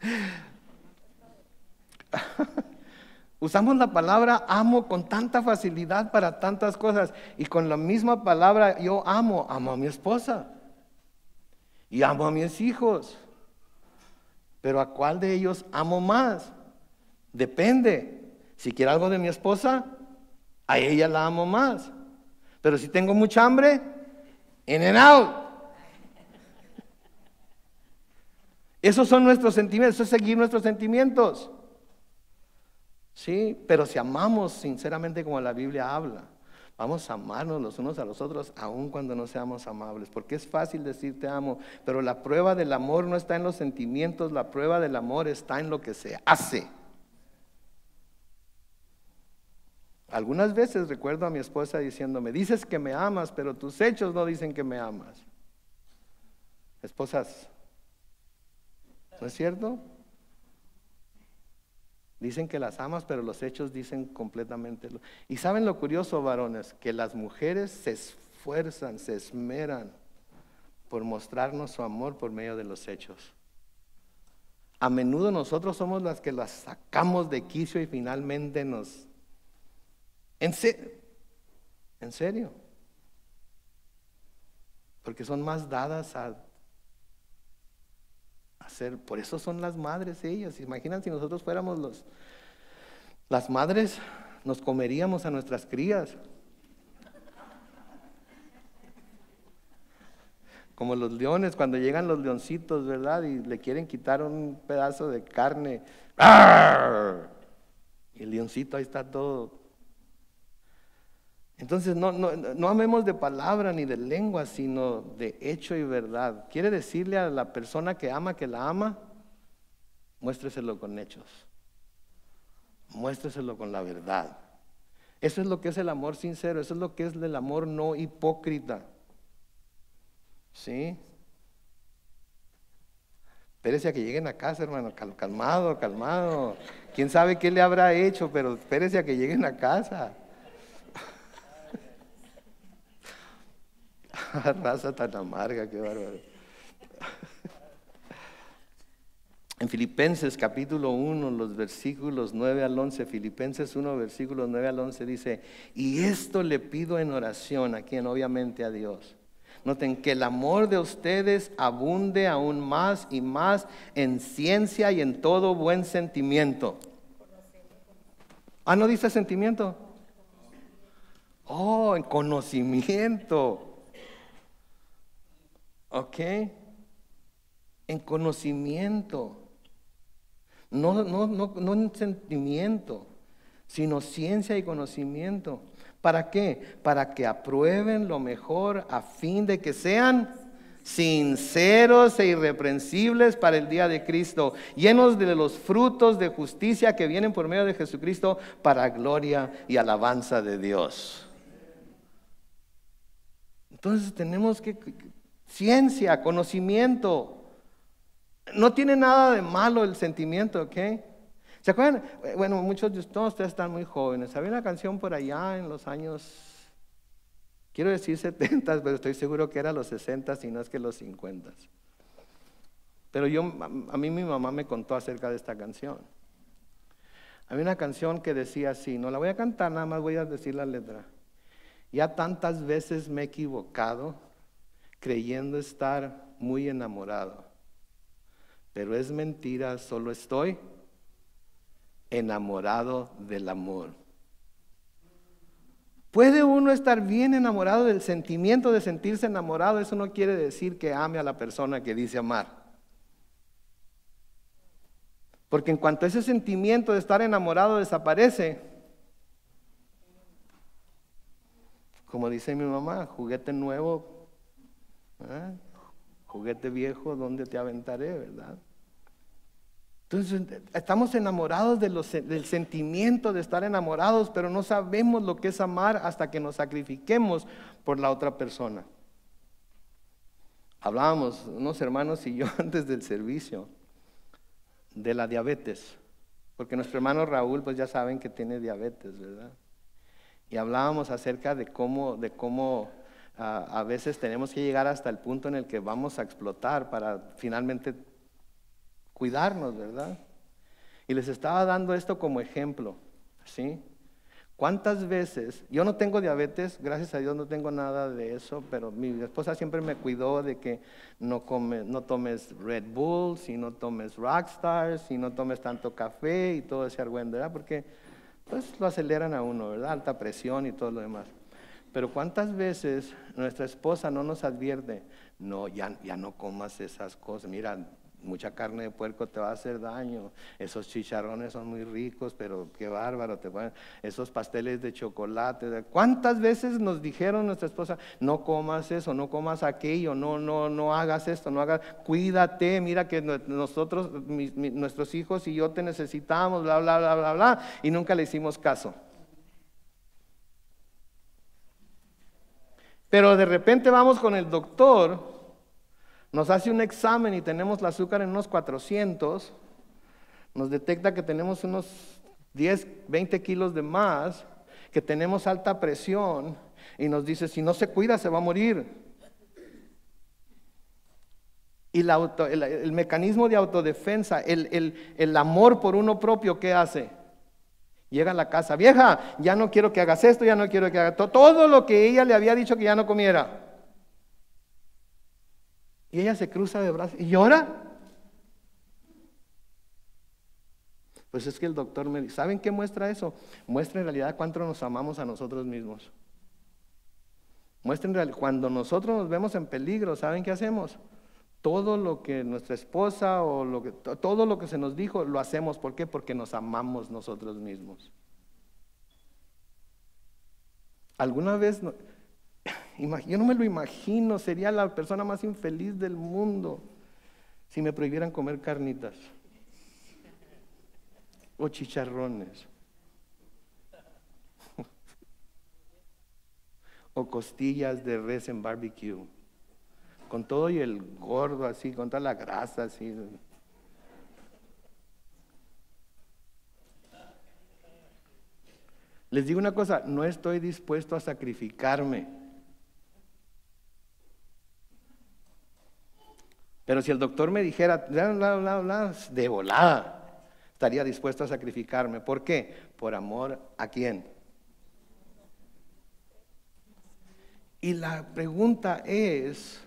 Usamos la palabra amo con tanta facilidad para tantas cosas y con la misma palabra yo amo, amo a mi esposa y amo a mis hijos. Pero ¿a cuál de ellos amo más? Depende. Si quiero algo de mi esposa, a ella la amo más. Pero si tengo mucha hambre, in and out. Esos son nuestros sentimientos, eso es seguir nuestros sentimientos. Sí, pero si amamos sinceramente como la Biblia habla, vamos a amarnos los unos a los otros aun cuando no seamos amables, porque es fácil decir te amo, pero la prueba del amor no está en los sentimientos, la prueba del amor está en lo que se hace. Algunas veces recuerdo a mi esposa diciéndome, dices que me amas, pero tus hechos no dicen que me amas. Esposas, ¿No es cierto? Dicen que las amas, pero los hechos dicen completamente lo. Y saben lo curioso, varones, que las mujeres se esfuerzan, se esmeran por mostrarnos su amor por medio de los hechos. A menudo nosotros somos las que las sacamos de quicio y finalmente nos... ¿En, ¿En serio? Porque son más dadas a por eso son las madres ellas. Imaginan si nosotros fuéramos los, las madres, nos comeríamos a nuestras crías. Como los leones, cuando llegan los leoncitos, ¿verdad? Y le quieren quitar un pedazo de carne. Y el leoncito ahí está todo entonces no, amemos de palabra ni de lengua, sino de hecho y verdad. ¿Quiere decirle a la persona que ama que la ama? Muéstreselo con hechos. muéstreselo con la verdad. Eso es lo que es el amor sincero, eso es lo que es el amor no hipócrita. ¿Sí? Espérese a que lleguen a casa, hermano, calmado, calmado. ¿Quién sabe qué le habrá hecho? Pero espérese a que lleguen a casa. Raza tan amarga, qué bárbaro. En Filipenses capítulo 1, los versículos 9 al 11, Filipenses 1, versículos 9 al 11 dice, y esto le pido en oración a quien obviamente a Dios. Noten que el amor de ustedes abunde aún más y más en ciencia y en todo buen sentimiento. Ah, ¿no dice sentimiento? Oh, en conocimiento. ¿Ok? En conocimiento. No, no, no, no en sentimiento, sino ciencia y conocimiento. ¿Para qué? Para que aprueben lo mejor a fin de que sean sinceros e irreprensibles para el día de Cristo, llenos de los frutos de justicia que vienen por medio de Jesucristo para gloria y alabanza de Dios. Entonces tenemos que ciencia, conocimiento, no tiene nada de malo el sentimiento, ¿ok? ¿Se acuerdan? Eh, bueno, muchos de ustedes están muy jóvenes. Había una canción por allá en los años, quiero decir 70, pero estoy seguro que era los 60 y no es que los 50. Pero yo, a mí mi mamá me contó acerca de esta canción. Había una canción que decía así, no la voy a cantar, nada más voy a decir la letra. Ya tantas veces me he equivocado creyendo estar muy enamorado pero es mentira, solo estoy enamorado del amor. Puede uno estar bien enamorado del sentimiento de sentirse enamorado, eso no quiere decir que ame a la persona que dice amar. Porque en cuanto ese sentimiento de estar enamorado desaparece, como dice mi mamá, juguete nuevo, ¿eh? juguete viejo, ¿dónde te aventaré, verdad? Entonces, estamos enamorados del sentimiento de estar enamorados, pero no sabemos lo que es amar hasta que nos sacrifiquemos por la otra persona. Hablábamos unos hermanos y yo antes del servicio de la diabetes, porque nuestro hermano Raúl, pues ya saben que tiene diabetes, ¿verdad? Y hablábamos acerca de cómo, de cómo a veces tenemos que llegar hasta el punto en el que vamos a explotar para finalmente cuidarnos, ¿verdad? Y les estaba dando esto como ejemplo, ¿sí? ¿Cuántas veces, yo no tengo diabetes, gracias a Dios no tengo nada de eso, pero mi esposa siempre me cuidó de que no, come, no tomes Red Bull, si no tomes Rockstar, si no tomes tanto café y todo ese argüendo, ¿verdad? Porque pues lo aceleran a uno, ¿verdad? Alta presión y todo lo demás. Pero ¿cuántas veces nuestra esposa no nos advierte? No, ya, ya no comas esas cosas. Mira, mucha carne de puerco te va a hacer daño. Esos chicharrones son muy ricos, pero qué bárbaro. Te esos pasteles de chocolate. ¿Cuántas veces nos dijeron nuestra esposa, no comas eso, no comas aquello, no, no, no hagas esto, no hagas, cuídate, mira que nosotros, nuestros hijos y yo te necesitamos, bla, bla, bla, bla, bla, y nunca le hicimos caso. Pero de repente vamos con el doctor, nos hace un examen y tenemos el azúcar en unos 400, nos detecta que tenemos unos 10, 20 kilos de más, que tenemos alta presión y nos dice, si no se cuida se va a morir. Y el, mecanismo de autodefensa, el, el amor por uno propio, ¿qué hace? Llega a la casa, vieja, ya no quiero que hagas esto, ya no quiero que hagas todo lo que ella le había dicho que ya no comiera. Y ella se cruza de brazos y llora. Pues es que el doctor me dice, ¿saben qué muestra eso? Muestra en realidad cuánto nos amamos a nosotros mismos. Muestra en realidad, cuando nosotros nos vemos en peligro, ¿saben qué hacemos? Todo lo que nuestra esposa o lo que, todo lo que se nos dijo lo hacemos. ¿Por qué? Porque nos amamos nosotros mismos. ¿Alguna vez? Yo no me lo imagino, sería la persona más infeliz del mundo si me prohibieran comer carnitas o chicharrones o costillas de res en barbecue. Con todo y el gordo así, con toda la grasa así. Les digo una cosa, no estoy dispuesto a sacrificarme. Pero si el doctor me dijera, bla, bla, bla, bla, de volada, estaría dispuesto a sacrificarme. ¿Por qué? Por amor a quién. Y la pregunta es,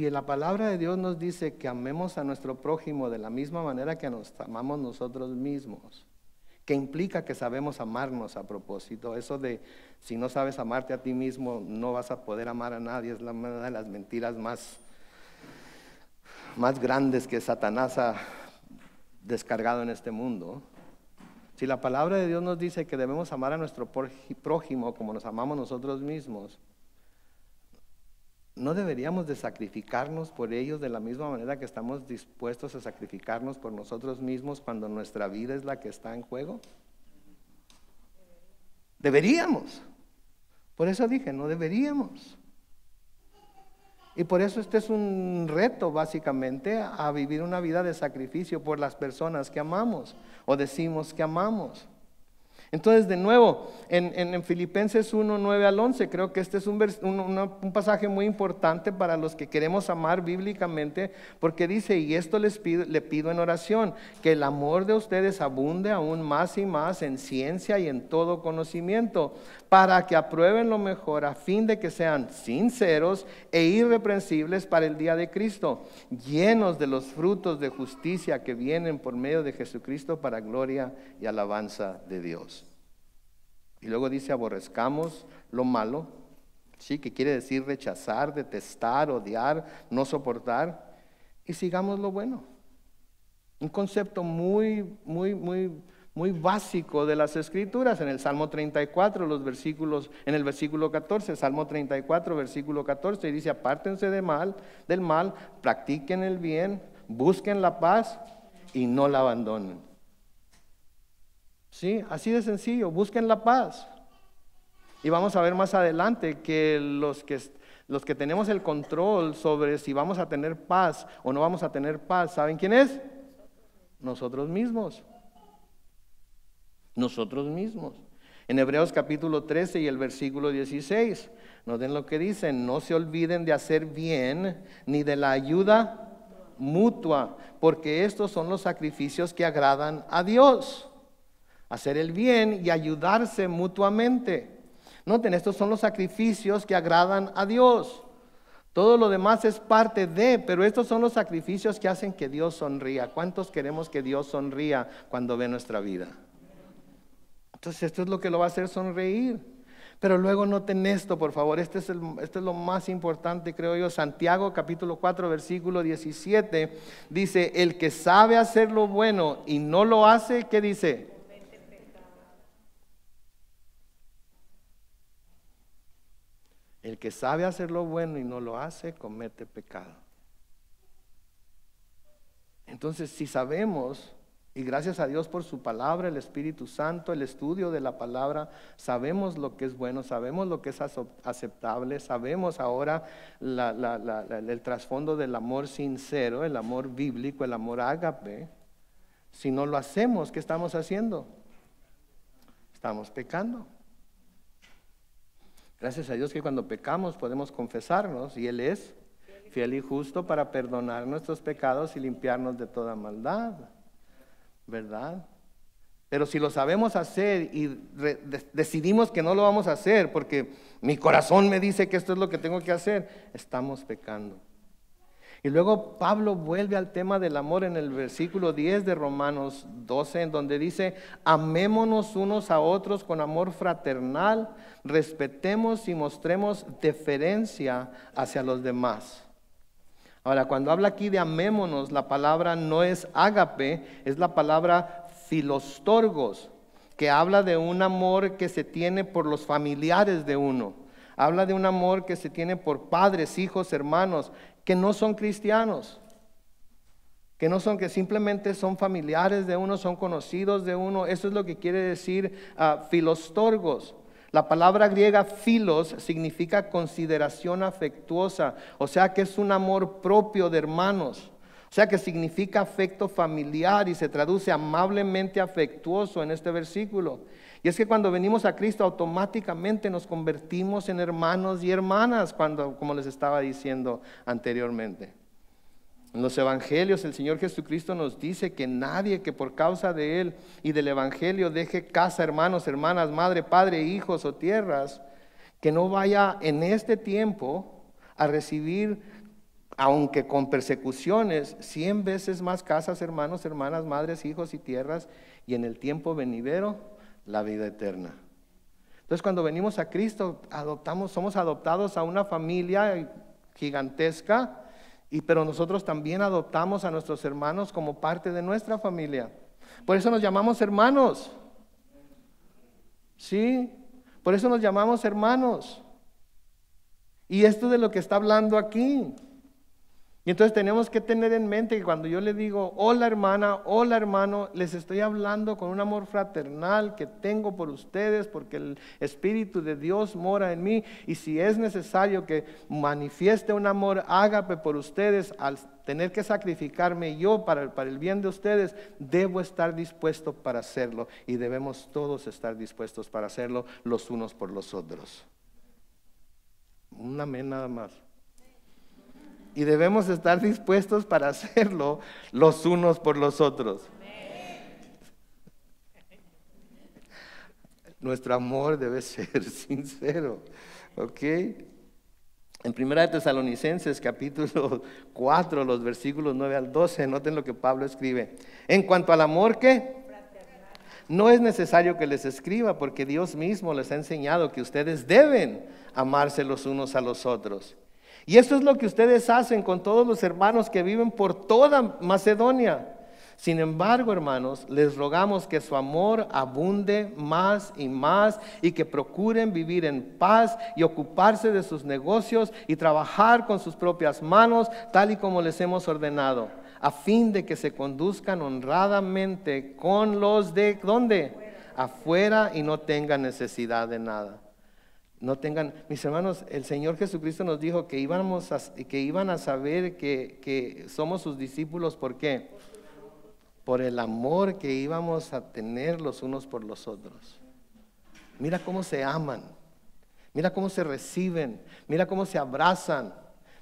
si la palabra de Dios nos dice que amemos a nuestro prójimo de la misma manera que nos amamos nosotros mismos, que implica que sabemos amarnos a propósito. Eso de si no sabes amarte a ti mismo, no vas a poder amar a nadie, es una de las mentiras más, más grandes que Satanás ha descargado en este mundo. Si la palabra de Dios nos dice que debemos amar a nuestro prójimo como nos amamos nosotros mismos, ¿no deberíamos de sacrificarnos por ellos de la misma manera que estamos dispuestos a sacrificarnos por nosotros mismos cuando nuestra vida es la que está en juego? Deberíamos. Por eso dije, no deberíamos. Y por eso este es un reto básicamente a vivir una vida de sacrificio por las personas que amamos o decimos que amamos. Entonces, de nuevo, en, Filipenses 1, 9 al 11, creo que este es un, pasaje muy importante para los que queremos amar bíblicamente, porque dice, y esto les pido, le pido en oración, que el amor de ustedes abunde aún más y más en ciencia y en todo conocimiento, para que aprueben lo mejor, a fin de que sean sinceros e irreprensibles para el día de Cristo, llenos de los frutos de justicia que vienen por medio de Jesucristo para gloria y alabanza de Dios. Y luego dice, aborrezcamos lo malo, ¿sí? que quiere decir rechazar, detestar, odiar, no soportar, y sigamos lo bueno. Un concepto muy, muy, muy, muy básico de las escrituras en el Salmo 34, los versículos, en el versículo 14, Salmo 34, versículo 14, y dice, apártense mal, del mal, practiquen el bien, busquen la paz y no la abandonen. Sí, así de sencillo, busquen la paz. Y vamos a ver más adelante que los que los que tenemos el control sobre si vamos a tener paz o no vamos a tener paz, ¿saben quién es? Nosotros mismos. Nosotros mismos. En Hebreos capítulo 13 y el versículo 16, noten lo que dicen, no se olviden de hacer bien ni de la ayuda mutua, porque estos son los sacrificios que agradan a Dios hacer el bien y ayudarse mutuamente. Noten, estos son los sacrificios que agradan a Dios. Todo lo demás es parte de, pero estos son los sacrificios que hacen que Dios sonría. ¿Cuántos queremos que Dios sonría cuando ve nuestra vida? Entonces esto es lo que lo va a hacer sonreír. Pero luego noten esto, por favor, este es, este es lo más importante, creo yo. Santiago capítulo 4, versículo 17, dice, el que sabe hacer lo bueno y no lo hace, ¿qué dice? El que sabe hacer lo bueno y no lo hace, comete pecado. Entonces, si sabemos, y gracias a Dios por su palabra, el Espíritu Santo, el estudio de la palabra, sabemos lo que es bueno, sabemos lo que es aceptable, sabemos ahora el trasfondo del amor sincero, el amor bíblico, el amor ágape. Si no lo hacemos, ¿qué estamos haciendo? Estamos pecando. Gracias a Dios que cuando pecamos podemos confesarnos y Él es fiel y justo para perdonar nuestros pecados y limpiarnos de toda maldad. ¿Verdad? Pero si lo sabemos hacer y decidimos que no lo vamos a hacer porque mi corazón me dice que esto es lo que tengo que hacer, estamos pecando. Y luego Pablo vuelve al tema del amor en el versículo 10 de Romanos 12, en donde dice, amémonos unos a otros con amor fraternal, respetemos y mostremos deferencia hacia los demás. Ahora, cuando habla aquí de amémonos, la palabra no es ágape, es la palabra filostorgos, que habla de un amor que se tiene por los familiares de uno. Habla de un amor que se tiene por padres, hijos, hermanos, que no son cristianos, que no son, que simplemente son familiares de uno, son conocidos de uno. Eso es lo que quiere decir uh, filostorgos. La palabra griega filos significa consideración afectuosa, o sea que es un amor propio de hermanos. O sea que significa afecto familiar y se traduce amablemente afectuoso en este versículo. Y es que cuando venimos a Cristo automáticamente nos convertimos en hermanos y hermanas, cuando, como les estaba diciendo anteriormente. En los evangelios el Señor Jesucristo nos dice que nadie que por causa de Él y del evangelio deje casa, hermanos, hermanas, madre, padre, hijos o tierras, que no vaya en este tiempo a recibir aunque con persecuciones, cien veces más casas, hermanos, hermanas, madres, hijos y tierras, y en el tiempo venidero, la vida eterna. Entonces, cuando venimos a Cristo, adoptamos, somos adoptados a una familia gigantesca, y pero nosotros también adoptamos a nuestros hermanos como parte de nuestra familia. Por eso nos llamamos hermanos. Sí, por eso nos llamamos hermanos. Y esto de lo que está hablando aquí. Entonces tenemos que tener en mente que cuando yo le digo, hola hermana, hola hermano, les estoy hablando con un amor fraternal que tengo por ustedes porque el Espíritu de Dios mora en mí. Y si es necesario que manifieste un amor ágape por ustedes al tener que sacrificarme yo para, para el bien de ustedes, debo estar dispuesto para hacerlo. Y debemos todos estar dispuestos para hacerlo los unos por los otros. Un amén nada más y debemos estar dispuestos para hacerlo los unos por los otros. Nuestro amor debe ser sincero, ¿ok? En Primera de Tesalonicenses, capítulo 4, los versículos 9 al 12, noten lo que Pablo escribe. En cuanto al amor, ¿qué? No es necesario que les escriba, porque Dios mismo les ha enseñado que ustedes deben amarse los unos a los otros. Y esto es lo que ustedes hacen con todos los hermanos que viven por toda Macedonia. Sin embargo, hermanos, les rogamos que su amor abunde más y más y que procuren vivir en paz y ocuparse de sus negocios y trabajar con sus propias manos, tal y como les hemos ordenado, a fin de que se conduzcan honradamente con los de ¿dónde? Afuera y no tengan necesidad de nada. No tengan, mis hermanos, el Señor Jesucristo nos dijo que, íbamos que iban a saber que, que somos sus discípulos. ¿Por qué? Por el amor que íbamos a tener los unos por los otros. Mira cómo se aman. Mira cómo se reciben. Mira cómo se abrazan.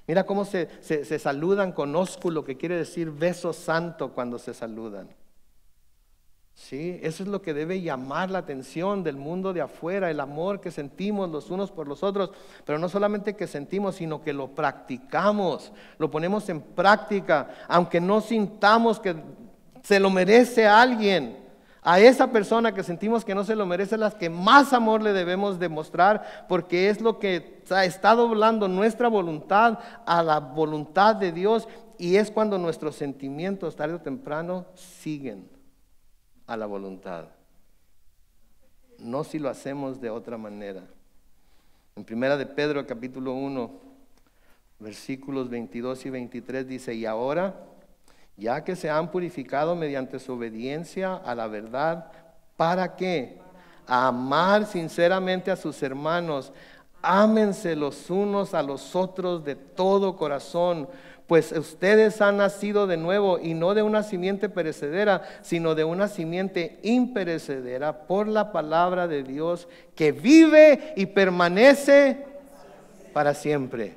Mira cómo se, se, se saludan con ósculo, que quiere decir beso santo cuando se saludan. Sí, eso es lo que debe llamar la atención del mundo de afuera, el amor que sentimos los unos por los otros, pero no solamente que sentimos, sino que lo practicamos, lo ponemos en práctica, aunque no sintamos que se lo merece alguien. A esa persona que sentimos que no se lo merece, las que más amor le debemos demostrar, porque es lo que está doblando nuestra voluntad a la voluntad de Dios, y es cuando nuestros sentimientos tarde o temprano siguen a la voluntad. No si lo hacemos de otra manera. En primera de Pedro capítulo 1, versículos 22 y 23 dice, y ahora, ya que se han purificado mediante su obediencia a la verdad, ¿para qué? amar sinceramente a sus hermanos, ámense los unos a los otros de todo corazón pues ustedes han nacido de nuevo y no de una simiente perecedera, sino de una simiente imperecedera por la palabra de Dios que vive y permanece para siempre.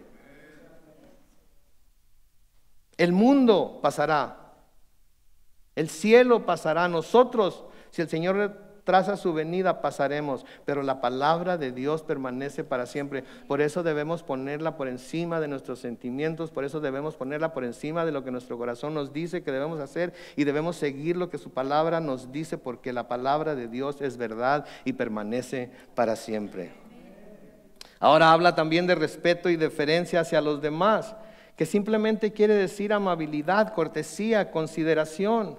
El mundo pasará, el cielo pasará, nosotros, si el Señor traza su venida pasaremos, pero la palabra de Dios permanece para siempre. Por eso debemos ponerla por encima de nuestros sentimientos, por eso debemos ponerla por encima de lo que nuestro corazón nos dice que debemos hacer y debemos seguir lo que su palabra nos dice porque la palabra de Dios es verdad y permanece para siempre. Ahora habla también de respeto y deferencia hacia los demás, que simplemente quiere decir amabilidad, cortesía, consideración.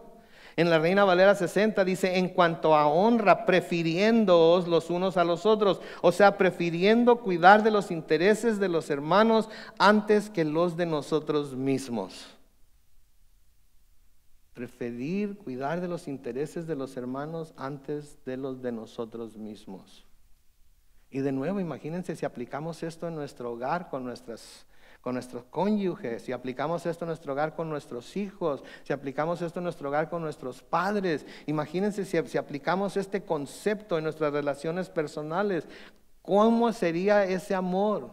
En la Reina Valera 60 dice, en cuanto a honra, prefiriéndoos los unos a los otros, o sea, prefiriendo cuidar de los intereses de los hermanos antes que los de nosotros mismos. Preferir cuidar de los intereses de los hermanos antes de los de nosotros mismos. Y de nuevo, imagínense si aplicamos esto en nuestro hogar con nuestras con nuestros cónyuges, si aplicamos esto en nuestro hogar con nuestros hijos, si aplicamos esto en nuestro hogar con nuestros padres, imagínense si, si aplicamos este concepto en nuestras relaciones personales, ¿cómo sería ese amor?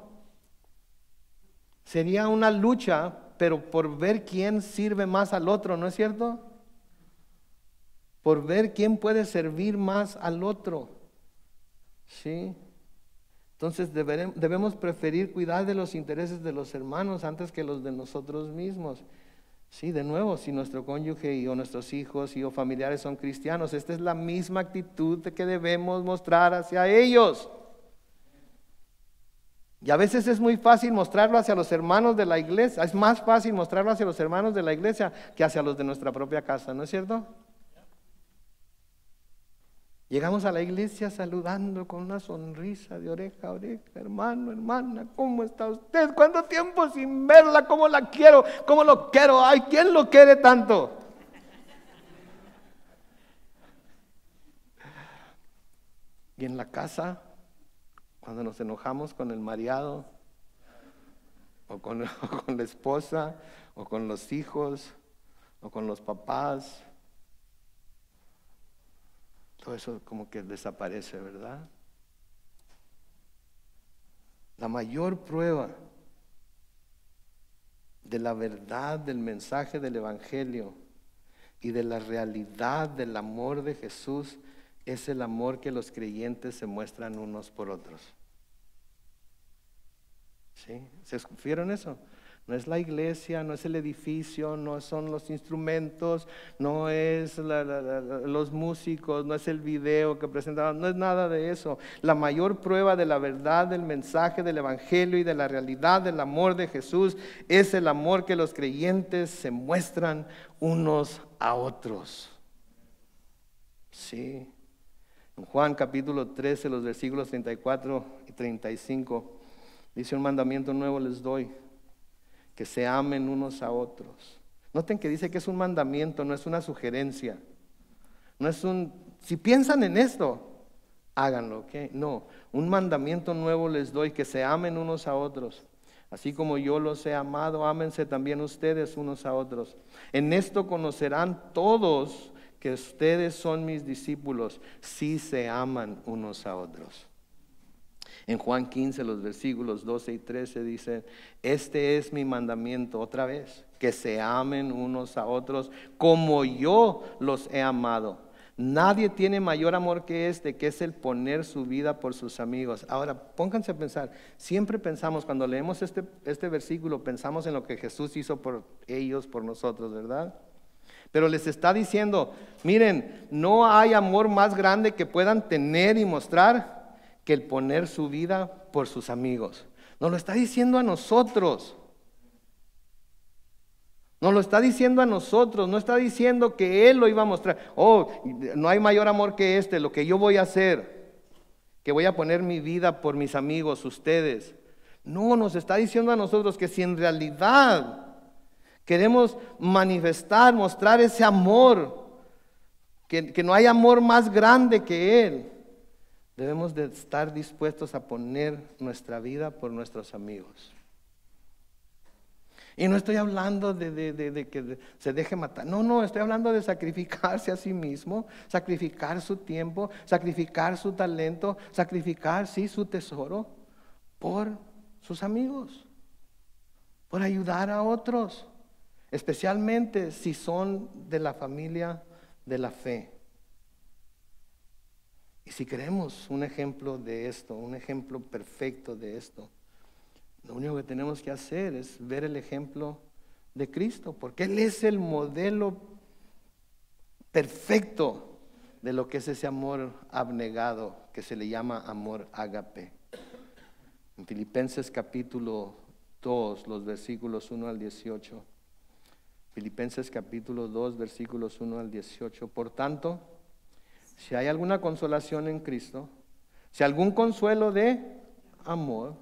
Sería una lucha, pero por ver quién sirve más al otro, ¿no es cierto? Por ver quién puede servir más al otro. ¿Sí? Entonces debemos preferir cuidar de los intereses de los hermanos antes que los de nosotros mismos. Sí, de nuevo, si nuestro cónyuge y o nuestros hijos y o familiares son cristianos, esta es la misma actitud que debemos mostrar hacia ellos. Y a veces es muy fácil mostrarlo hacia los hermanos de la iglesia, es más fácil mostrarlo hacia los hermanos de la iglesia que hacia los de nuestra propia casa, ¿no es cierto? Llegamos a la iglesia saludando con una sonrisa de oreja a oreja. Hermano, hermana, ¿cómo está usted? ¿Cuánto tiempo sin verla? ¿Cómo la quiero? ¿Cómo lo quiero? Ay, ¿quién lo quiere tanto? Y en la casa, cuando nos enojamos con el mareado, o con, o con la esposa, o con los hijos, o con los papás, todo eso como que desaparece, ¿verdad? La mayor prueba de la verdad del mensaje del Evangelio y de la realidad del amor de Jesús es el amor que los creyentes se muestran unos por otros. ¿Sí? ¿Se escucharon eso? No es la iglesia, no es el edificio, no son los instrumentos, no es los músicos, no es el video que presentaban, no es nada de eso. La mayor prueba de la verdad del mensaje del Evangelio y de la realidad del amor de Jesús es el amor que los creyentes se muestran unos a otros. Sí. En Juan capítulo 13, los versículos 34 y 35, dice un mandamiento nuevo les doy que se amen unos a otros. Noten que dice que es un mandamiento, no es una sugerencia. No es un, si piensan en esto, háganlo, ¿ok? No, un mandamiento nuevo les doy, que se amen unos a otros. Así como yo los he amado, ámense también ustedes unos a otros. En esto conocerán todos que ustedes son mis discípulos, si se aman unos a otros. En Juan 15, los versículos 12 y 13 dice, este es mi mandamiento otra vez, que se amen unos a otros como yo los he amado. Nadie tiene mayor amor que este, que es el poner su vida por sus amigos. Ahora, pónganse a pensar, siempre pensamos, cuando leemos este, este versículo, pensamos en lo que Jesús hizo por ellos, por nosotros, ¿verdad? Pero les está diciendo, miren, no hay amor más grande que puedan tener y mostrar que el poner su vida por sus amigos. Nos lo está diciendo a nosotros. Nos lo está diciendo a nosotros, no está diciendo que Él lo iba a mostrar. Oh, no hay mayor amor que este, lo que yo voy a hacer, que voy a poner mi vida por mis amigos, ustedes. No, nos está diciendo a nosotros que si en realidad queremos manifestar, mostrar ese amor, que, que no hay amor más grande que Él, Debemos de estar dispuestos a poner nuestra vida por nuestros amigos. Y no estoy hablando de, que se deje matar. No, no, estoy hablando de sacrificarse a sí mismo, sacrificar su tiempo, sacrificar su talento, sacrificar, sí, su tesoro por sus amigos, por ayudar a otros, especialmente si son de la familia de la fe. Y si queremos un ejemplo de esto, un ejemplo perfecto de esto, lo único que tenemos que hacer es ver el ejemplo de Cristo, porque Él es el modelo perfecto de lo que es ese amor abnegado que se le llama amor ágape. En Filipenses capítulo 2, los versículos 1 al 18. Filipenses capítulo 2, versículos 1 al 18. Por tanto, si hay alguna consolación en Cristo, si algún consuelo de amor,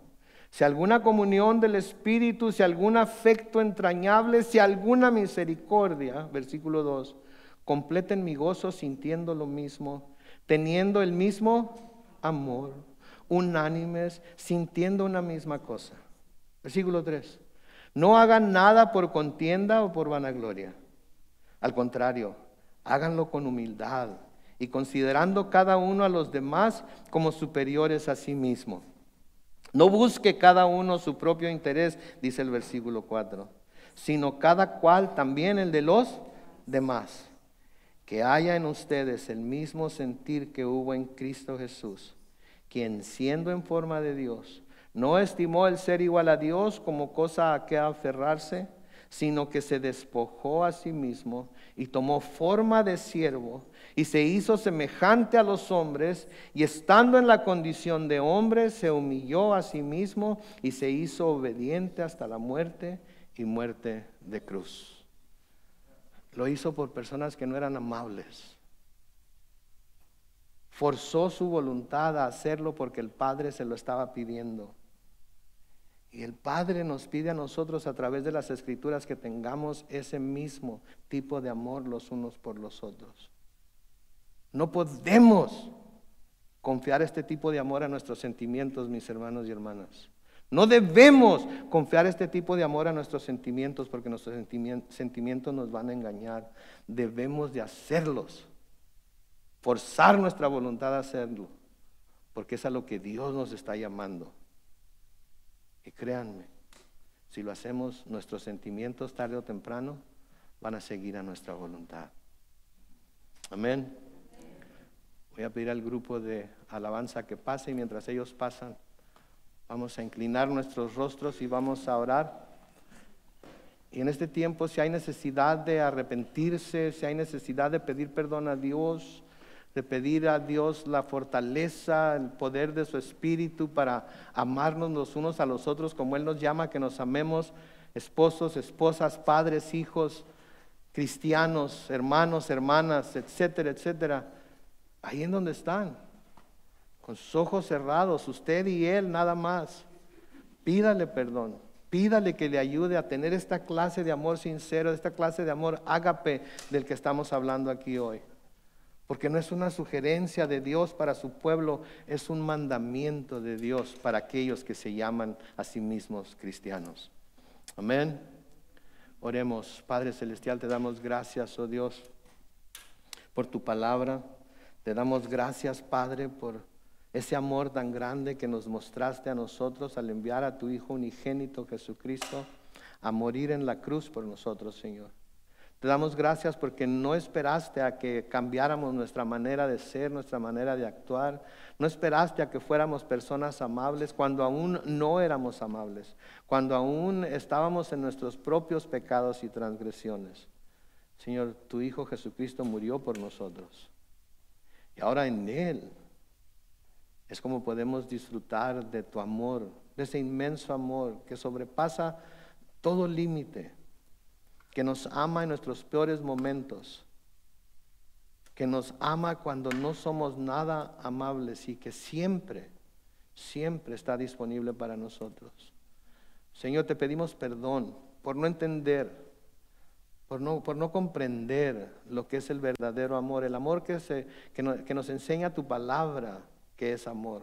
si alguna comunión del Espíritu, si algún afecto entrañable, si alguna misericordia, versículo 2, completen mi gozo sintiendo lo mismo, teniendo el mismo amor, unánimes, sintiendo una misma cosa. Versículo 3. No hagan nada por contienda o por vanagloria. Al contrario, háganlo con humildad y considerando cada uno a los demás como superiores a sí mismo. No busque cada uno su propio interés, dice el versículo 4, sino cada cual también el de los demás. Que haya en ustedes el mismo sentir que hubo en Cristo Jesús, quien siendo en forma de Dios, no estimó el ser igual a Dios como cosa a que aferrarse, sino que se despojó a sí mismo y tomó forma de siervo y se hizo semejante a los hombres y estando en la condición de hombre se humilló a sí mismo y se hizo obediente hasta la muerte y muerte de cruz. Lo hizo por personas que no eran amables. Forzó su voluntad a hacerlo porque el Padre se lo estaba pidiendo. Y el Padre nos pide a nosotros a través de las escrituras que tengamos ese mismo tipo de amor los unos por los otros. No podemos confiar este tipo de amor a nuestros sentimientos, mis hermanos y hermanas. No debemos confiar este tipo de amor a nuestros sentimientos porque nuestros sentimientos nos van a engañar. Debemos de hacerlos, forzar nuestra voluntad a hacerlo, porque es a lo que Dios nos está llamando. Y créanme, si lo hacemos, nuestros sentimientos tarde o temprano van a seguir a nuestra voluntad. Amén. Voy a pedir al grupo de alabanza que pase y mientras ellos pasan, vamos a inclinar nuestros rostros y vamos a orar. Y en este tiempo, si hay necesidad de arrepentirse, si hay necesidad de pedir perdón a Dios, de pedir a Dios la fortaleza, el poder de su espíritu para amarnos los unos a los otros como Él nos llama, que nos amemos, esposos, esposas, padres, hijos, cristianos, hermanos, hermanas, etcétera, etcétera. Ahí en donde están, con sus ojos cerrados, usted y Él nada más. Pídale perdón. Pídale que le ayude a tener esta clase de amor sincero, esta clase de amor ágape del que estamos hablando aquí hoy. Porque no es una sugerencia de Dios para su pueblo, es un mandamiento de Dios para aquellos que se llaman a sí mismos cristianos. Amén. Oremos, Padre Celestial, te damos gracias, oh Dios, por tu palabra. Te damos gracias, Padre, por ese amor tan grande que nos mostraste a nosotros al enviar a tu Hijo unigénito Jesucristo a morir en la cruz por nosotros, Señor. Te damos gracias porque no esperaste a que cambiáramos nuestra manera de ser, nuestra manera de actuar. No esperaste a que fuéramos personas amables cuando aún no éramos amables, cuando aún estábamos en nuestros propios pecados y transgresiones. Señor, tu Hijo Jesucristo murió por nosotros. Y ahora en Él es como podemos disfrutar de tu amor, de ese inmenso amor que sobrepasa todo límite que nos ama en nuestros peores momentos, que nos ama cuando no somos nada amables y que siempre, siempre está disponible para nosotros. Señor, te pedimos perdón por no entender, por no, por no comprender lo que es el verdadero amor, el amor que, se, que, que nos enseña tu palabra, que es amor.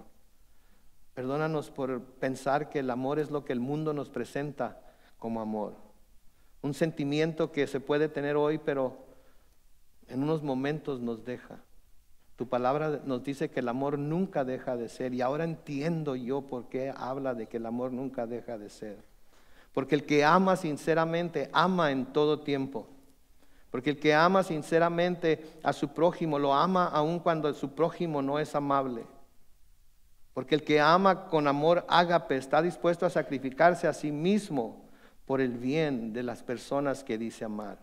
Perdónanos por pensar que el amor es lo que el mundo nos presenta como amor un sentimiento que se puede tener hoy, pero en unos momentos nos deja. Tu palabra nos dice que el amor nunca deja de ser y ahora entiendo yo por qué habla de que el amor nunca deja de ser. Porque el que ama sinceramente ama en todo tiempo. Porque el que ama sinceramente a su prójimo lo ama aun cuando su prójimo no es amable. Porque el que ama con amor ágape está dispuesto a sacrificarse a sí mismo por el bien de las personas que dice amar.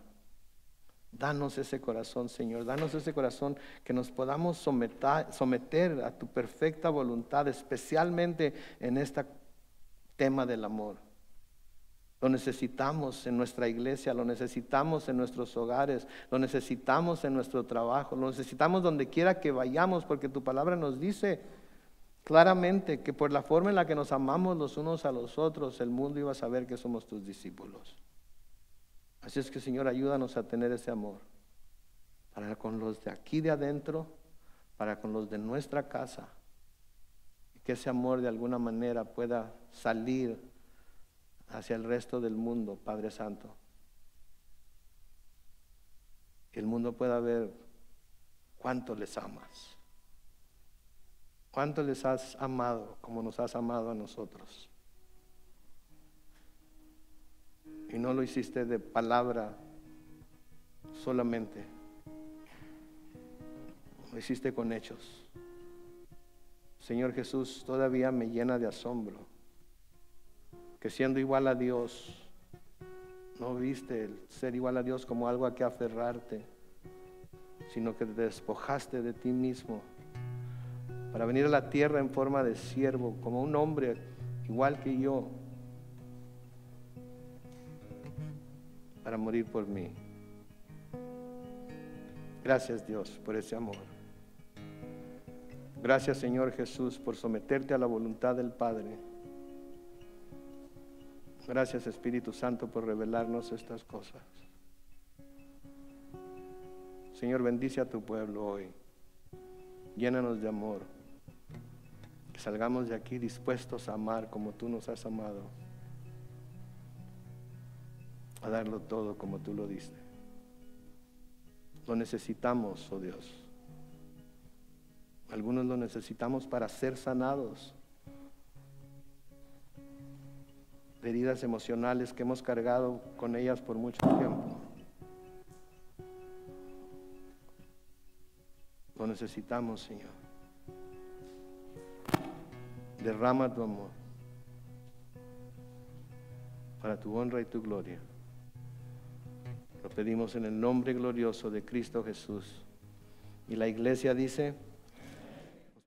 Danos ese corazón, Señor. Danos ese corazón que nos podamos someter, a tu perfecta voluntad, especialmente en este tema del amor. Lo necesitamos en nuestra iglesia, lo necesitamos en nuestros hogares, lo necesitamos en nuestro trabajo, lo necesitamos donde quiera que vayamos, porque tu palabra nos dice claramente que por la forma en la que nos amamos los unos a los otros, el mundo iba a saber que somos tus discípulos. Así es que Señor, ayúdanos a tener ese amor para con los de aquí de adentro, para con los de nuestra casa y que ese amor de alguna manera pueda salir hacia el resto del mundo, Padre Santo. Que el mundo pueda ver cuánto les amas, cuánto les has amado como nos has amado a nosotros. Y no lo hiciste de palabra solamente, lo hiciste con hechos. Señor Jesús, todavía me llena de asombro que siendo igual a Dios, no viste el ser igual a Dios como algo a que aferrarte, sino que te despojaste de ti mismo para venir a la tierra en forma de siervo, como un hombre igual que yo, para morir por mí. Gracias Dios por ese amor. Gracias Señor Jesús por someterte a la voluntad del Padre. Gracias Espíritu Santo por revelarnos estas cosas. Señor, bendice a tu pueblo hoy. Llénanos de amor. Que salgamos de aquí dispuestos a amar como tú nos has amado. A darlo todo como tú lo diste. Lo necesitamos, oh Dios. Algunos lo necesitamos para ser sanados. Heridas emocionales que hemos cargado con ellas por mucho tiempo. Lo necesitamos, Señor. Derrama tu amor para tu honra y tu gloria. Lo pedimos en el nombre glorioso de Cristo Jesús. Y la iglesia dice,